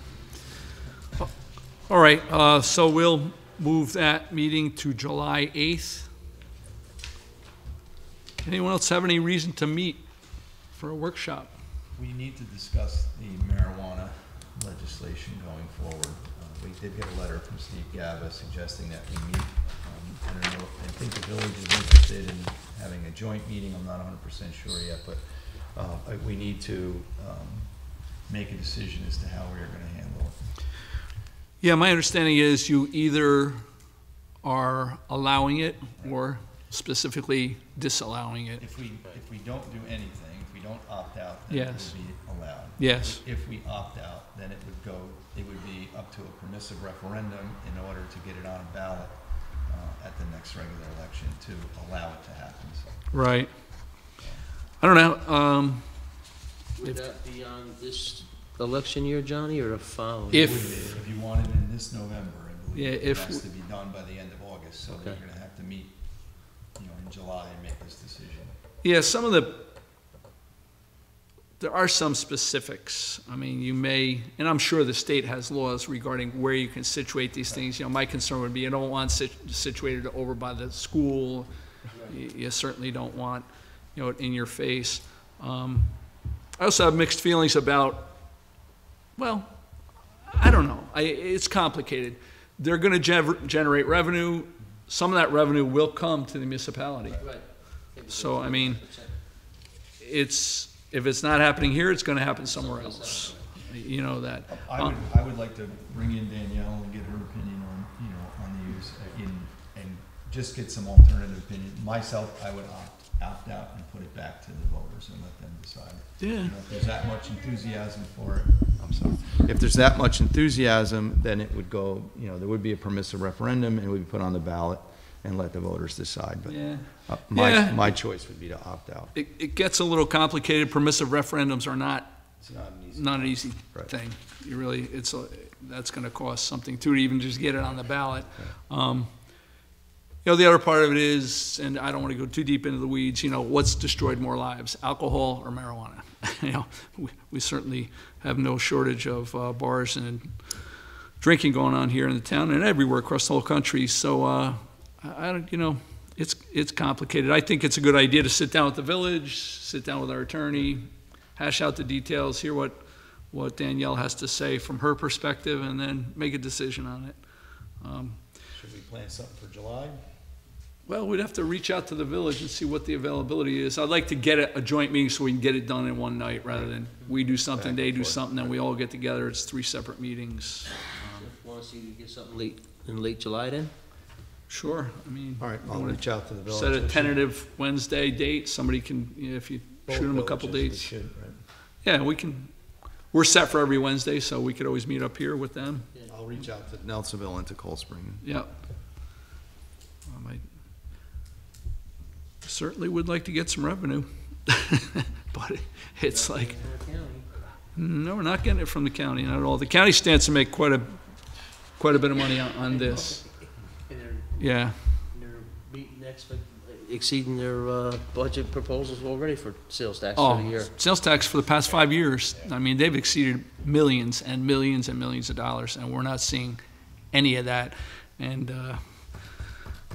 All right, uh, so we'll move that meeting to July 8th. Anyone else have any reason to meet for a workshop? We need to discuss the marijuana legislation going forward. Uh, We did get a letter from Steve Gaba suggesting that we meet. Um, I don't know, I think the village is interested in having a joint meeting, I'm not hundred percent sure yet, but uh, we need to um, make a decision as to how we are gonna handle it. Yeah, my understanding is you either are allowing it or specifically disallowing it. If we, if we don't do anything, if we don't opt out, then it Yes. will be allowed. Yes. If we opt out, then it would go, it would be up to a permissive referendum in order to get it on a ballot uh, at the next regular election to allow it to happen, so. Right. I don't know, um, Would that be on this election year, Johnny, or a following? If- If you want it in this November, I Yeah, believe, it if has w- to be done by the end of August, so you're gonna have to meet, you know, in July and make this decision. Yeah, some of the, there are some specifics. I mean, you may, and I'm sure the state has laws regarding where you can situate these things. You know, my concern would be you don't want sit- situated over by the school. You you certainly don't want, you know, it in your face. Um, I also have mixed feelings about, well, I don't know. I, it's complicated. They're gonna gener- generate revenue. Some of that revenue will come to the municipality. Right. So, I mean, it's, if it's not happening here, it's gonna happen somewhere else. You know that. I would, I would like to bring in Danielle and get her opinion on, you know, on the use, uh, in, and just get some alternative opinion. Myself, I would opt, opt out and put it back to the voters and let them decide. Yeah. You know, If there's that much enthusiasm for it, I'm. If there's that much enthusiasm, then it would go, you know, there would be a permissive referendum and it would be put on the ballot and let the voters decide, but Yeah. uh, Yeah. my, my choice would be to opt out. It, it gets a little complicated. Permissive referendums are not It's not an easy. not an easy Right. thing. You really, it's, a- that's gonna cost something too, to even just get it on the ballot. Um, You know, the other part of it is, and I don't wanna go too deep into the weeds, you know, what's destroyed more lives, alcohol or marijuana? You know, we, we certainly have no shortage of, uh, bars and drinking going on here in the town and everywhere across the whole country, so, uh, I, don't, you know, it's, it's complicated. I think it's a good idea to sit down with the village, sit down with our attorney, hash out the details, hear what, what Danielle has to say from her perspective, and then make a decision on it. Um, Should we plan something for July? Well, we'd have to reach out to the village and see what the availability is. I'd like to get a, a joint meeting so we can get it done in one night, rather than we do something, they do something, then we all get together, it's three separate meetings. Want to see if you get something late, in late July then? Sure, I mean. All right, I'll wanna reach out to the village. Set a tentative Wednesday date, somebody can, you know, if you shoot them a couple villages, we dates. should, right? Yeah, we can, we're set for every Wednesday, so we could always meet up here with them. I'll reach out to Nelsonville and to Cold Spring. Yep. Um, I Certainly would like to get some revenue, but it's like, no, we're not getting it from the county, not at all. The county stands to make quite a, quite a bit of money on, on this. And they're, Yeah, they're beating expect, exceeding their, uh, budget proposals already for sales tax oh, for the year. sales tax for the past five years, I mean, they've exceeded millions and millions and millions of dollars, and we're not seeing any of that. And, uh,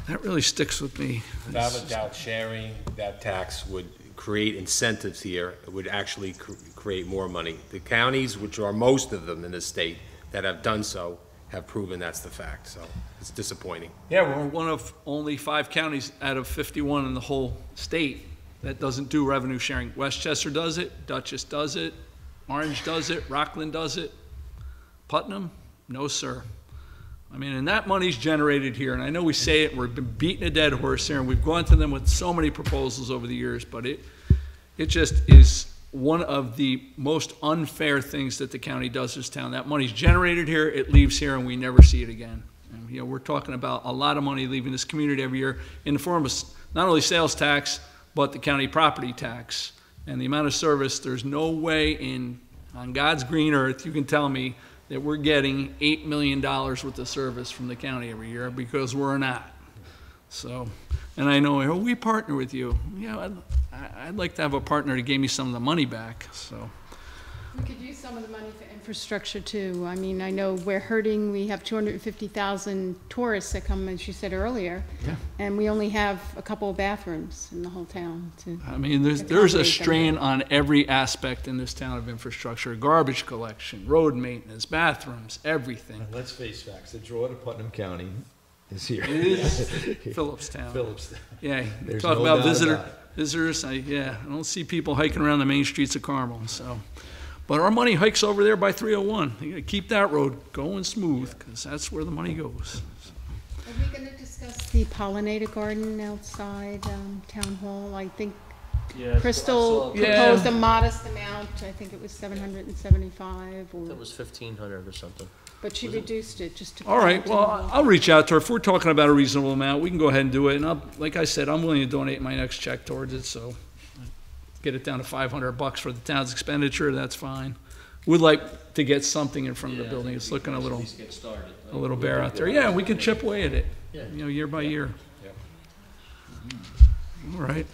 that really sticks with me. Without a doubt, sharing that tax would create incentives here, it would actually cr- create more money. The counties, which are most of them in the state, that have done so, have proven that's the fact, so it's disappointing. Yeah, we're one of only five counties out of 51 in the whole state that doesn't do revenue sharing. Westchester does it, Dutchess does it, Orange does it, Rockland does it. Putnam, no, sir. I mean, and that money's generated here, and I know we say it, we've been beating a dead horse here, and we've gone to them with so many proposals over the years, but it, it just is one of the most unfair things that the county does this town. That money's generated here, it leaves here, and we never see it again. And, you know, we're talking about a lot of money leaving this community every year in the form of not only sales tax, but the county property tax. And the amount of service, there's no way in, on God's green earth, you can tell me that we're getting eight million dollars worth of service from the county every year, because we're not. So, and I know, oh, we partner with you. Yeah, I'd, I'd like to have a partner that gave me some of the money back, so. We could use some of the money for infrastructure too. I mean, I know we're hurting, we have two hundred and fifty thousand tourists that come, as you said earlier. Yeah. And we only have a couple of bathrooms in the whole town to. I mean, there's, there's a Accommodate them. strain on every aspect in this town of infrastructure, garbage collection, road maintenance, bathrooms, everything. And let's face facts, the draw to Putnam County is here. It is Philipstown. Phillips. Yeah, There's talk no about visitor, about visitors, I, yeah, I don't see people hiking around the main streets of Carmel, so. But our money hikes over there by three oh one. You gotta keep that road going smooth, because that's where the money goes. Are we gonna discuss the pollinator garden outside, um, town hall? I think Crystal Yeah. proposed a modest amount, I think it was seven hundred and seventy-five, or, That was fifteen hundred or something. but she reduced it just to. All right, well, hall. I'll reach out to her. If we're talking about a reasonable amount, we can go ahead and do it. And I'll, like I said, I'm willing to donate my next check towards it, so get it down to five hundred bucks for the town's expenditure, that's fine. We'd like to get something in front of the building. It's looking a little, get started. a little bare out there. Yeah, we can chip away at it, Yeah. you know, year by year. All right.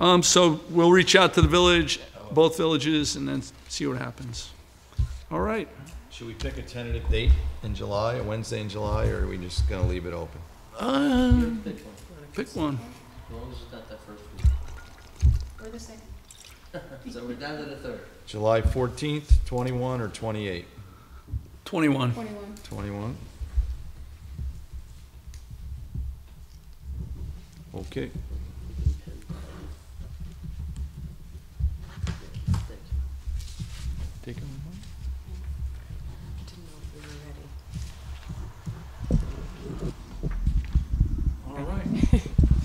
Um, so we'll reach out to the village, both villages, and then see what happens. All right. Should we pick a tentative date in July, a Wednesday in July, or are we just gonna leave it open? Uh, pick one. As long as it's not that first week. Or the second. So we're down to the third. July fourteenth, twenty-one, or twenty-eight? Twenty-one. Twenty-one. Twenty-one? Okay. Take them. All right.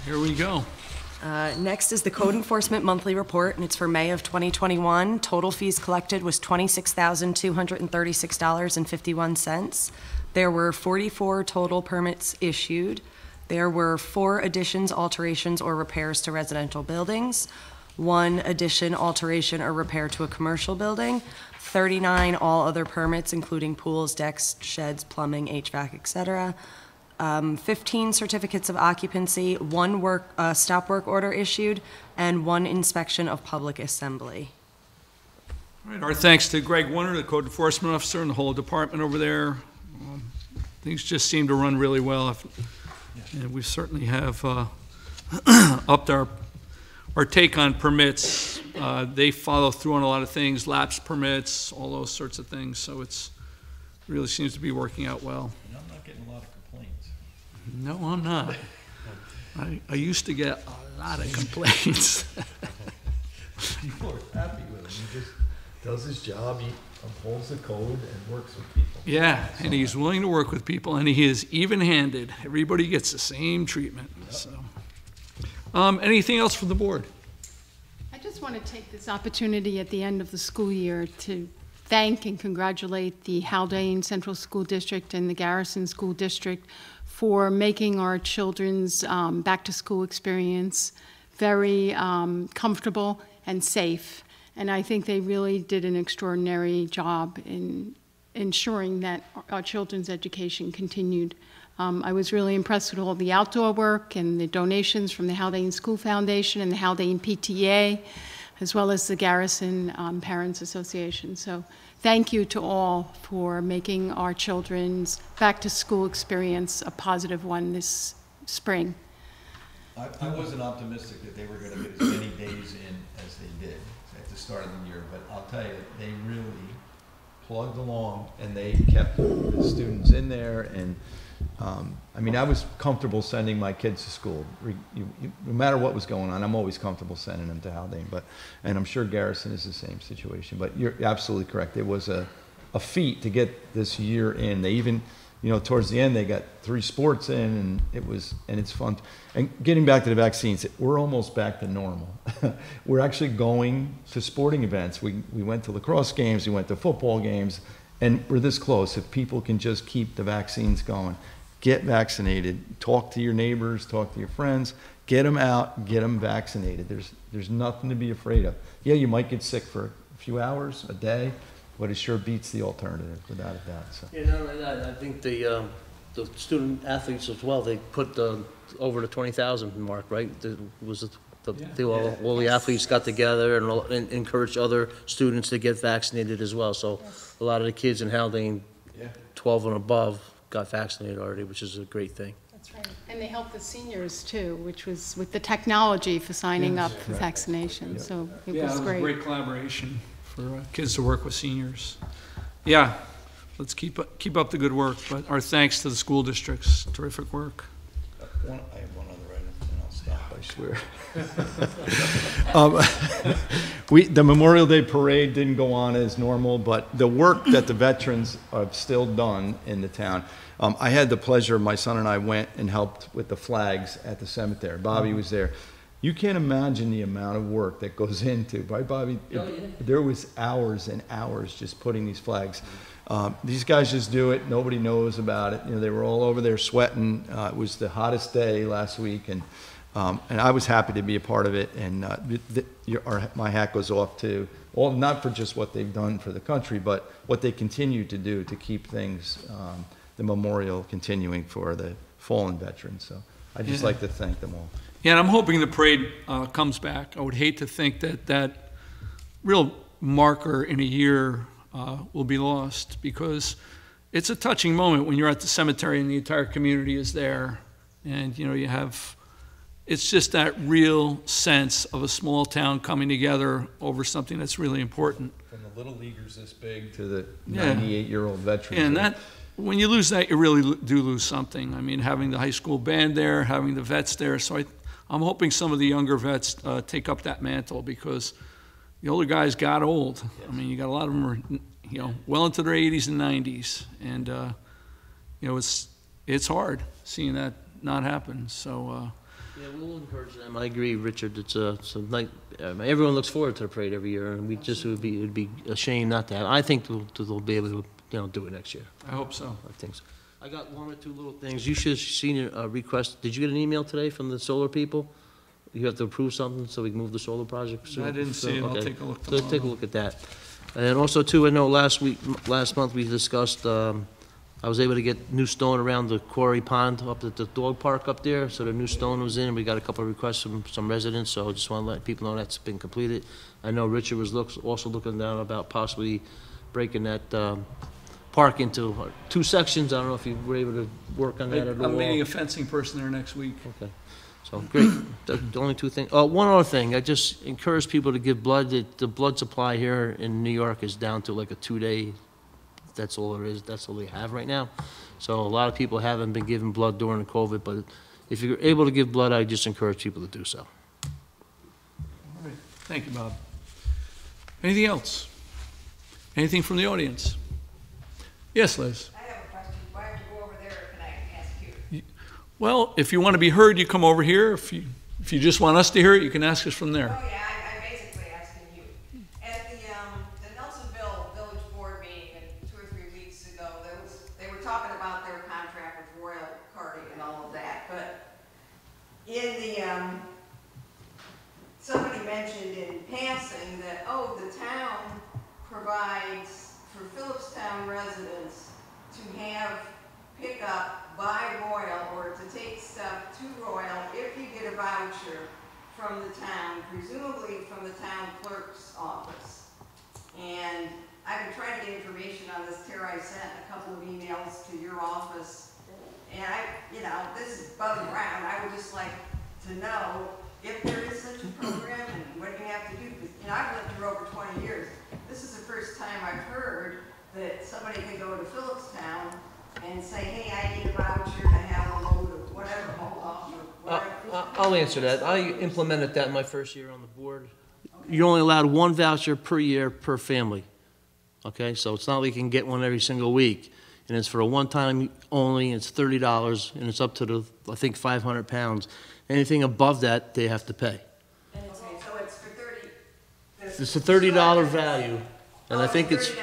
Here we go. Uh, Next is the Code Enforcement Monthly Report, and it's for May of 2021. Total fees collected was $26,236.51. There were 44 total permits issued. There were four additions, alterations, or repairs to residential buildings. one addition, alteration, or repair to a commercial building, 39 all other permits, including pools, decks, sheds, plumbing, HVAC, et cetera, um, 15 certificates of occupancy, one work, uh, stop work order issued, and one inspection of public assembly. All right, our thanks to Greg Wunner, the code enforcement officer, and the whole department over there. Um, Things just seem to run really well, and we certainly have uh, upped our, our take on permits. Uh, They follow through on a lot of things, lapse permits, all those sorts of things, so it's, really seems to be working out well. And I'm not getting a lot of complaints. No, I'm not. I, I used to get a lot of complaints. People are happy with him. He just does his job, he upholds the code and works with people. Yeah, and he's willing to work with people, and he is even-handed. Everybody gets the same treatment, so. Um, anything else from the board? I just want to take this opportunity at the end of the school year to thank and congratulate the Haldane Central School District and the Garrison School District for making our children's um, back-to-school experience very um, comfortable and safe. And I think they really did an extraordinary job in ensuring that our- our children's education continued. Um, I was really impressed with all the outdoor work and the donations from the Haldane School Foundation and the Haldane PTA, as well as the Garrison um, Parents Association. So thank you to all for making our children's back-to-school experience a positive one this spring. I, I wasn't optimistic that they were gonna get as many days in as they did at the start of the year, but I'll tell you, they really plugged along and they kept the students in there and, um, I mean, I was comfortable sending my kids to school. Re- you- you- No matter what was going on, I'm always comfortable sending them to Haldane, but, and I'm sure Garrison is the same situation, but you're absolutely correct. It was a, a feat to get this year in. They even, you know, towards the end, they got three sports in, and it was, and it's fun. And getting back to the vaccines, we're almost back to normal. we're actually going to sporting events. We, we went to lacrosse games, we went to football games, and we're this close. If people can just keep the vaccines going, get vaccinated, talk to your neighbors, talk to your friends, get them out, get them vaccinated. There's, there's nothing to be afraid of. Yeah, you might get sick for a few hours, a day, but it sure beats the alternative, without a doubt, so. Yeah, not only that, I think the, um, the student athletes as well, they put the, over the twenty thousand mark, right? The- Was it, the, all, all the athletes got together and all- and encouraged other students to get vaccinated as well, so a lot of the kids in Haldane, Yeah. twelve and above, got vaccinated already, which is a great thing. That's right. And they helped the seniors too, which was with the technology for signing up for vaccination, so it Yeah, was it was a great. great collaboration for uh, kids to work with seniors. Yeah, let's keep, up- keep up the good work, but our thanks to the school districts, terrific work. One, I have one other item, and I'll stop, I swear. Um, We, the Memorial Day Parade didn't go on as normal, but the work that the veterans have still done in the town. Um, I had the pleasure, my son and I went and helped with the flags at the cemetery. Bobby was there. You can't imagine the amount of work that goes into, right, Bobby? There was hours and hours just putting these flags. Um, these guys just do it. Nobody knows about it. You know, they were all over there sweating. Uh, it was the hottest day last week, and um, and I was happy to be a part of it. And uh, th- th- your, our, my hat goes off to all, not for just what they've done for the country, but what they continue to do to keep things, um, the memorial continuing for the fallen veterans. So I'd just Yeah. like to thank them all. Yeah, and I'm hoping the parade uh, comes back. I would hate to think that that real marker in a year uh, will be lost because it's a touching moment when you're at the cemetery and the entire community is there. And, you know, you have, it's just that real sense of a small town coming together over something that's really important. From the little leaguers this big To the Yeah. 98-year-old veterans. And that, when you lose that, you really do lose something. I mean, having the high school band there, having the vets there, so I, I'm hoping some of the younger vets uh, take up that mantle because the older guys got old. I mean, you got a lot of them are, you know, well into their 80s and 90s, and uh, you know, it's it's hard seeing that not happen. So. Uh, Yeah, we'll encourage them. I agree, Richard. It's a, it's a night, um, everyone looks forward to the parade every year, and we just, it would be, it'd be a shame not to have. I think they'll, they'll be able to, you know, do it next year. I hope so. I think so. I got one or two little things. You should have seen a request. Did you get an email today from the solar people? you have to approve something so we can move the solar project soon? I didn't see it. I'll Okay. take a look So Take a tomorrow. look at that. And also too, I know last week, last month, we discussed, um, I was able to get new stone around the quarry pond up at the dog park up there, so the new stone was in, and we got a couple of requests from some residents, so I just want to let people know that's been completed. I know Richard was looks, also looking down about possibly breaking that, um, park into uh, two sections, I don't know if you were able to work on that at all. I'm meeting a fencing person there next week. Okay, so, great. The the only two things, oh, one other thing, I just encourage people to give blood. The- The blood supply here in New York is down to like a two-day, that's all there is, that's all they have right now. So a lot of people haven't been giving blood during the COVID, but if you're able to give blood, I just encourage people to do so. All right. Thank you, Bob. Anything else? Anything from the audience? Yes, Liz? I have a question. Do I have to go over there or can I ask you? Well, if you want to be heard, you come over here. If you, if you just want us to hear it, you can ask us from there. Oh, yeah, I, I'm basically asking you. At the, um, the Nelsonville Village Board meeting uh, two or three weeks ago, there was, they were talking about their contract with Royal Carting and all of that, but in the, um, somebody mentioned in passing that, oh, the town provides for Philipstown residents to have pickup by Royal or to take stuff to Royal if you get a voucher from the town, presumably from the town clerk's office. And I've been trying to get information on this, Tara, I sent a couple of emails to your office. And I, you know, this is above ground, I would just like to know if there is such a program and what you have to do. Because, you know, I've lived here over twenty years. This is the first time I've heard that somebody can go to Philipstown and say, hey, I need a voucher to have a load of whatever, hold off, or Uh, whatever. uh, I'll answer that. I implemented that in my first year on the board. You're only allowed one voucher per year per family, okay? So it's not like you can get one every single week. And it's for a one-time only, it's thirty dollars, and it's up to the, I think, five hundred pounds. Anything above that, they have to pay. Okay, so it's for thirty. It's a thirty dollar value, and I think it's, value.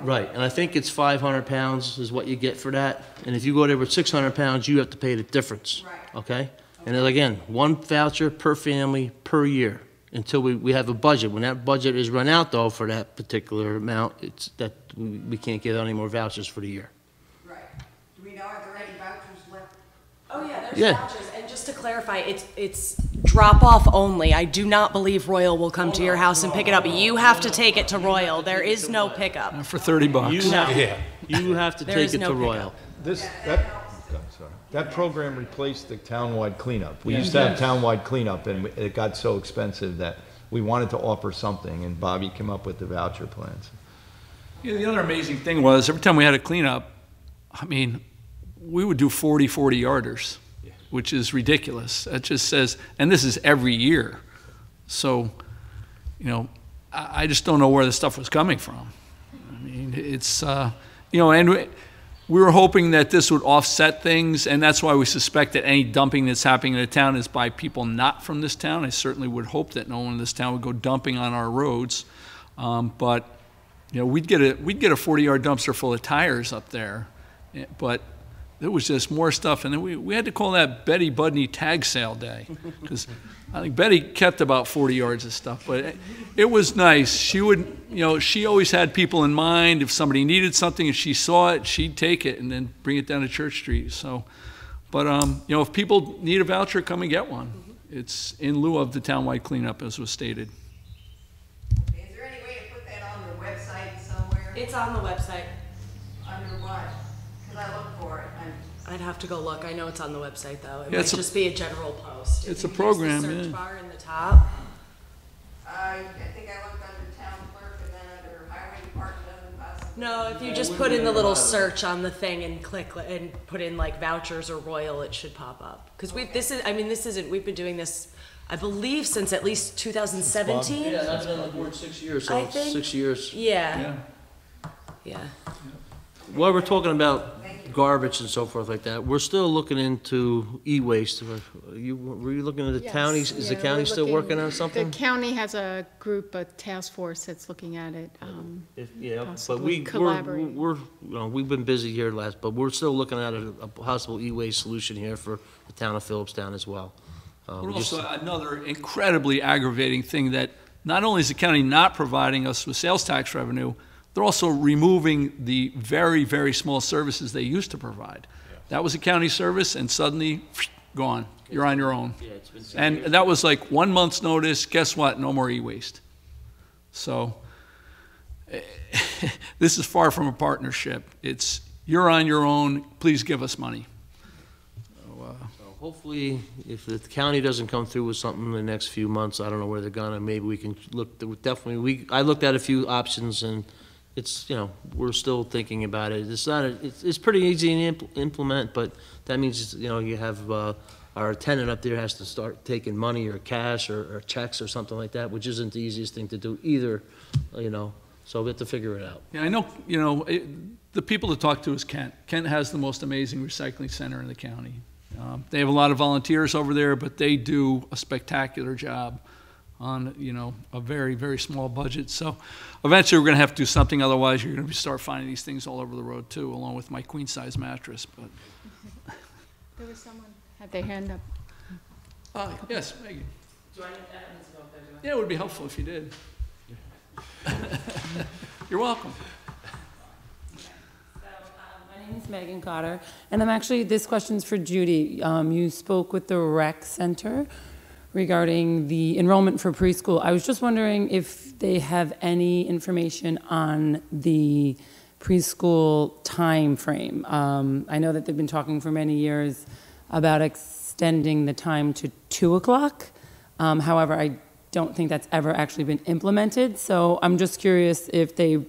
right, and I think it's five hundred pounds is what you get for that. And if you go there with six hundred pounds, you have to pay the difference. Right. Okay? And then again, one voucher per family per year, until we, we have a budget. When that budget is run out though, for that particular amount, it's, that, we, can't out any more vouchers for the year. Right. Do we know, are there any vouchers left? Oh, yeah, there's Yeah. vouchers, just to clarify, it's, it's drop-off only. I do not believe Royal will come to your house and pick it up. You have to take it to Royal. There is no pickup. For 30 bucks. You have, you have to There take is it no to pickup. Royal. This, that, I'm sorry, that program replaced the townwide cleanup. We used to have townwide cleanup, and it got so expensive that we wanted to offer something, and Bobby came up with the voucher plans. Yeah, the other amazing thing was, every time we had a cleanup, I mean, we would do 40, 40 yarders, which is ridiculous. It just says, and this is every year. So, you know, I, I just don't know where the stuff was coming from. I mean, it's, uh, you know, and we, we were hoping that this would offset things, and that's why we suspect that any dumping that's happening in the town is by people not from this town. I certainly would hope that no one in this town would go dumping on our roads. Um, but you know, we'd get a, we'd get a 40-yard dumpster full of tires up there, eh, but there was just more stuff, and then we, we had to call that Betty Budney Tag Sale Day, because I think Betty kept about 40 yards of stuff, but it, it was nice. She would, you know, she always had people in mind. If somebody needed something and she saw it, she'd take it and then bring it down to Church Street, so. But, um, you know, if people need a voucher, come and get one. It's in lieu of the townwide cleanup, as was stated. Is there any way to put that on the website somewhere? It's on the website. Under what? Because I look for it. I'm- I'd have to go look. I know it's on the website, though. It Yeah, might it's a- just be a general post. If it's a you use the program, Search yeah. bar in the top. I, I think I looked under town clerk and then under highway department and possibly. No, if you just put in the little search on the thing and click li- and put in like vouchers or Royal, it should pop up. Because we, this is, I mean, this isn't, we've been doing this, I believe, since at least 2017. Yeah, I've been on the board six years, so I it's think- six years. Yeah, yeah. While we're talking about garbage and so forth like that, we're still looking into e-waste. Were You, were you looking at the Yes, county, is the yeah, county we're still looking- working on something? The county has a group, a task force that's looking at it. um, If- Yeah, but possibly we, we're, collaborate. we're, you know, we've been busy here last, but we're still looking at a, a possible e-waste solution here for the town of Philipstown as well. Uh, But we just- also another incredibly aggravating thing that not only is the county not providing us with sales tax revenue, they're also removing the very, very small services they used to provide. That was a county service and suddenly, gone. You're on your own. Yeah, it's been And years. that was like one month's notice, guess what? No more e-waste. So, this is far from a partnership. It's, you're on your own, please give us money. Oh, so Hopefully, if the county doesn't come through with something in the next few months, I don't know where they're gonna, maybe we can look, definitely, we, I looked at a few options and it's, you know, we're still thinking about it. It's not, a- it's, it's pretty easy to impl- implement, but that means, you know, you have, uh, our tenant up there has to start taking money or cash or, or checks or something like that, which isn't the easiest thing to do either, you know, so we have to figure it out. Yeah, I know, you know, it- the people to talk to is Kent. Kent has the most amazing recycling center in the county. Um, They have a lot of volunteers over there, but they do a spectacular job on, you know, a very, very small budget. So eventually, we're gonna have to do something, otherwise you're gonna start finding these things all over the road too, along with my queen-size mattress, but. There was someone had their hand up. Uh, yes, Megan. Yeah, it would be helpful if you did. You're welcome. So, uh, My name is Megan Cotter, and I'm actually, this question's for Judy. Um, You spoke with the rec center regarding the enrollment for preschool. I was just wondering if they have any information on the preschool timeframe. Um, I know that they've been talking for many years about extending the time to 2 o'clock. Um, However, I don't think that's ever actually been implemented, so I'm just curious if they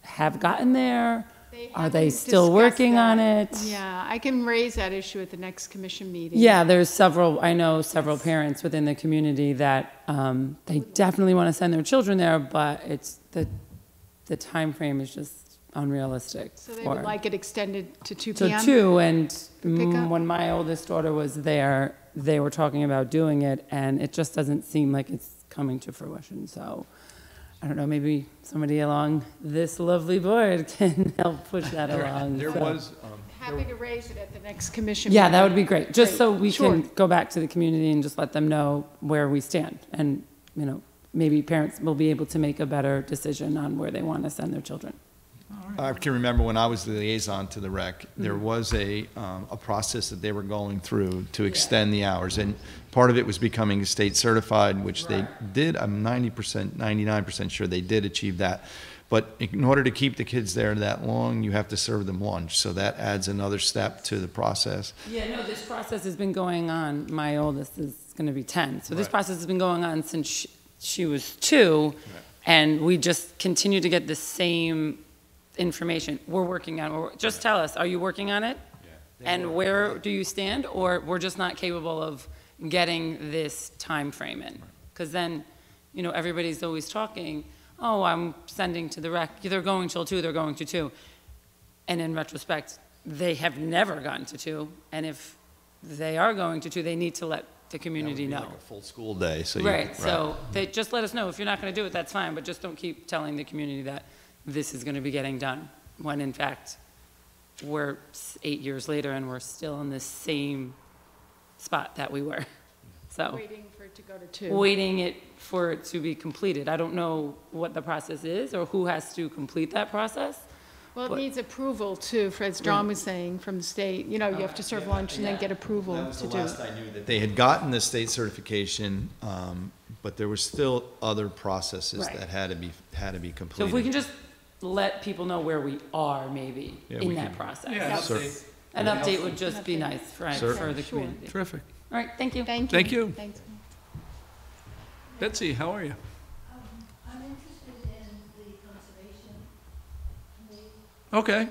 have gotten there, are they still working on it? Yeah, I can raise that issue at the next commission meeting. Yeah, there's several, I know several parents within the community that um, they definitely want to send their children there, but it's, the, the time frame is just unrealistic. So they for- would like it extended to 2 So PM? two, and pick mm, when my oldest daughter was there, they were talking about doing it, and it just doesn't seem like it's coming to fruition, so, I don't know, maybe somebody along this lovely board can help push that along. There so. was, um, Happy to raise it at the next commission. Yeah, that would be great, just so we Sure. can go back to the community and just let them know where we stand. And, you know, maybe parents will be able to make a better decision on where they want to send their children. I can remember when I was the liaison to the rec, there was a, um, a process that they were going through to extend the hours. And part of it was becoming state certified, which they did, I'm ninety percent, ninety-nine percent sure they did achieve that. But in order to keep the kids there that long, you have to serve them lunch. So that adds another step to the process. Yeah, no, this process has been going on, my oldest is going to be 10. So this Right. process has been going on since she- she was two, and we just continue to get the same information. We're working on, we're- just tell us, are you working on it? And where do you stand, or we're just not capable of getting this time frame in? Because then, you know, everybody's always talking, oh, I'm sending to the rec, they're going till two, they're going to two. And in retrospect, they have never gotten to two, and if they are going to two, they need to let the community know. like a full school day, so you. Right, so they, just let us know, if you're not gonna do it, that's fine, but just don't keep telling the community that this is gonna be getting done, when in fact, we're eight years later and we're still in the same spot that we were, so. Waiting for it to go to 2. Waiting it for it to be completed, I don't know what the process is, or who has to complete that process, Well, it But- needs approval too, for as John was saying, from the state. You know, you have to serve lunch and then get approval That was to the do last it. I knew that they had gotten the state certification, um, but there were still other processes Right. that had to be, had to be completed. So completed. if we can just let people know where we are, maybe, Yeah, in that can- process. Yeah, Sir. An update would just be nice for, Sure. for the Sure. community. Terrific. All right, thank you. Thank you. Thank you. Thanks. Betsy, how are you? Um, I'm interested in the conservation committee, Okay, and,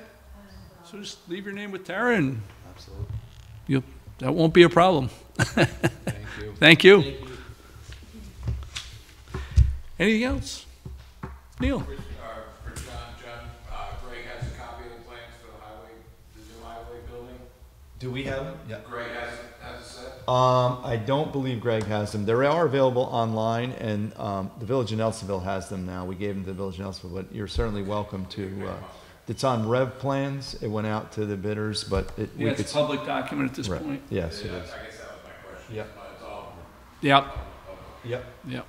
so um, just leave your name with Tara and Absolutely. you'll, that won't be a problem. Thank you. Thank you. Anything else? Neal? Do we have them? Yeah. Greg has, has a set? Um, I don't believe Greg has them. They are available online, and um, the Village of Nelsonville has them now. We gave them to the Village of Nelsonville, but you're certainly welcome to. Uh, it's on Rev Plans. It went out to the bidders, but it. we Yeah, could it's a public document at this Right. point. Yes, it Yeah, is. I guess that was my question. Yep. But it's all Yep, Yep. yep.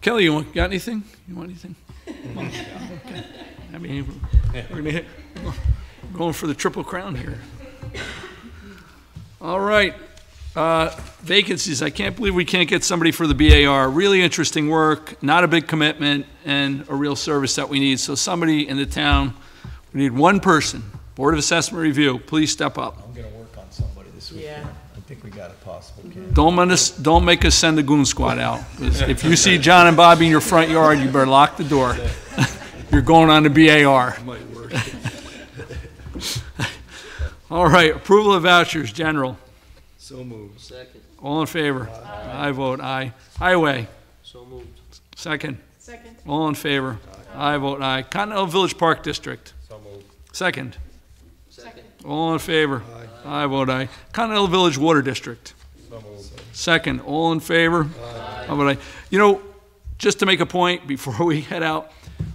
Kelly, you want, got anything? You want anything? Okay. I mean, we're gonna hit, going for the triple crown here. All right, uh, vacancies, I can't believe we can't get somebody for the BAR. Really interesting work, not a big commitment, and a real service that we need. So somebody in the town, we need one person, Board of Assessment Review, please step up. I'm gonna work on somebody this week. Yeah. I think we got a possible candidate. Don't us, don't make us send the goon squad out. If you see John and Bobby in your front yard, you better lock the door. You're going on the BAR. All right, approval of vouchers, general. So moved. Second. All in favor? I vote aye. Highway, So moved. second. Second. All in favor? I vote aye. Continental Village Park District. So moved. Second. Second. All in favor? I vote aye. Continental Village Water District. So moved. Second, all in favor? I vote aye. You know, just to make a point before we head out,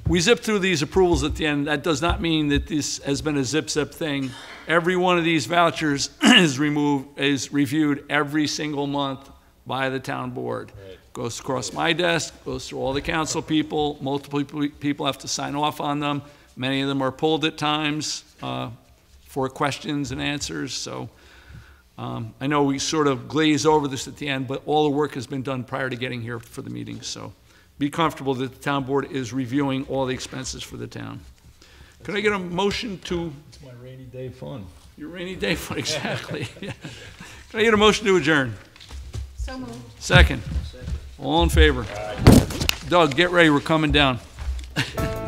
we zip through these approvals at the end. That does not mean that this has been a zip-zip thing. Every one of these vouchers is removed, is reviewed every single month by the town board. Goes across my desk, goes through all the council people, multiple people have to sign off on them. Many of them are pulled at times uh, for questions and answers, so um, I know we sort of glaze over this at the end, but all the work has been done prior to getting here for the meeting, so be comfortable that the town board is reviewing all the expenses for the town. Could I get a motion to, my rainy day fun. your rainy day fund, exactly. Can I get a motion to adjourn? So moved. Second. All in favor? Doug, get ready, we're coming down.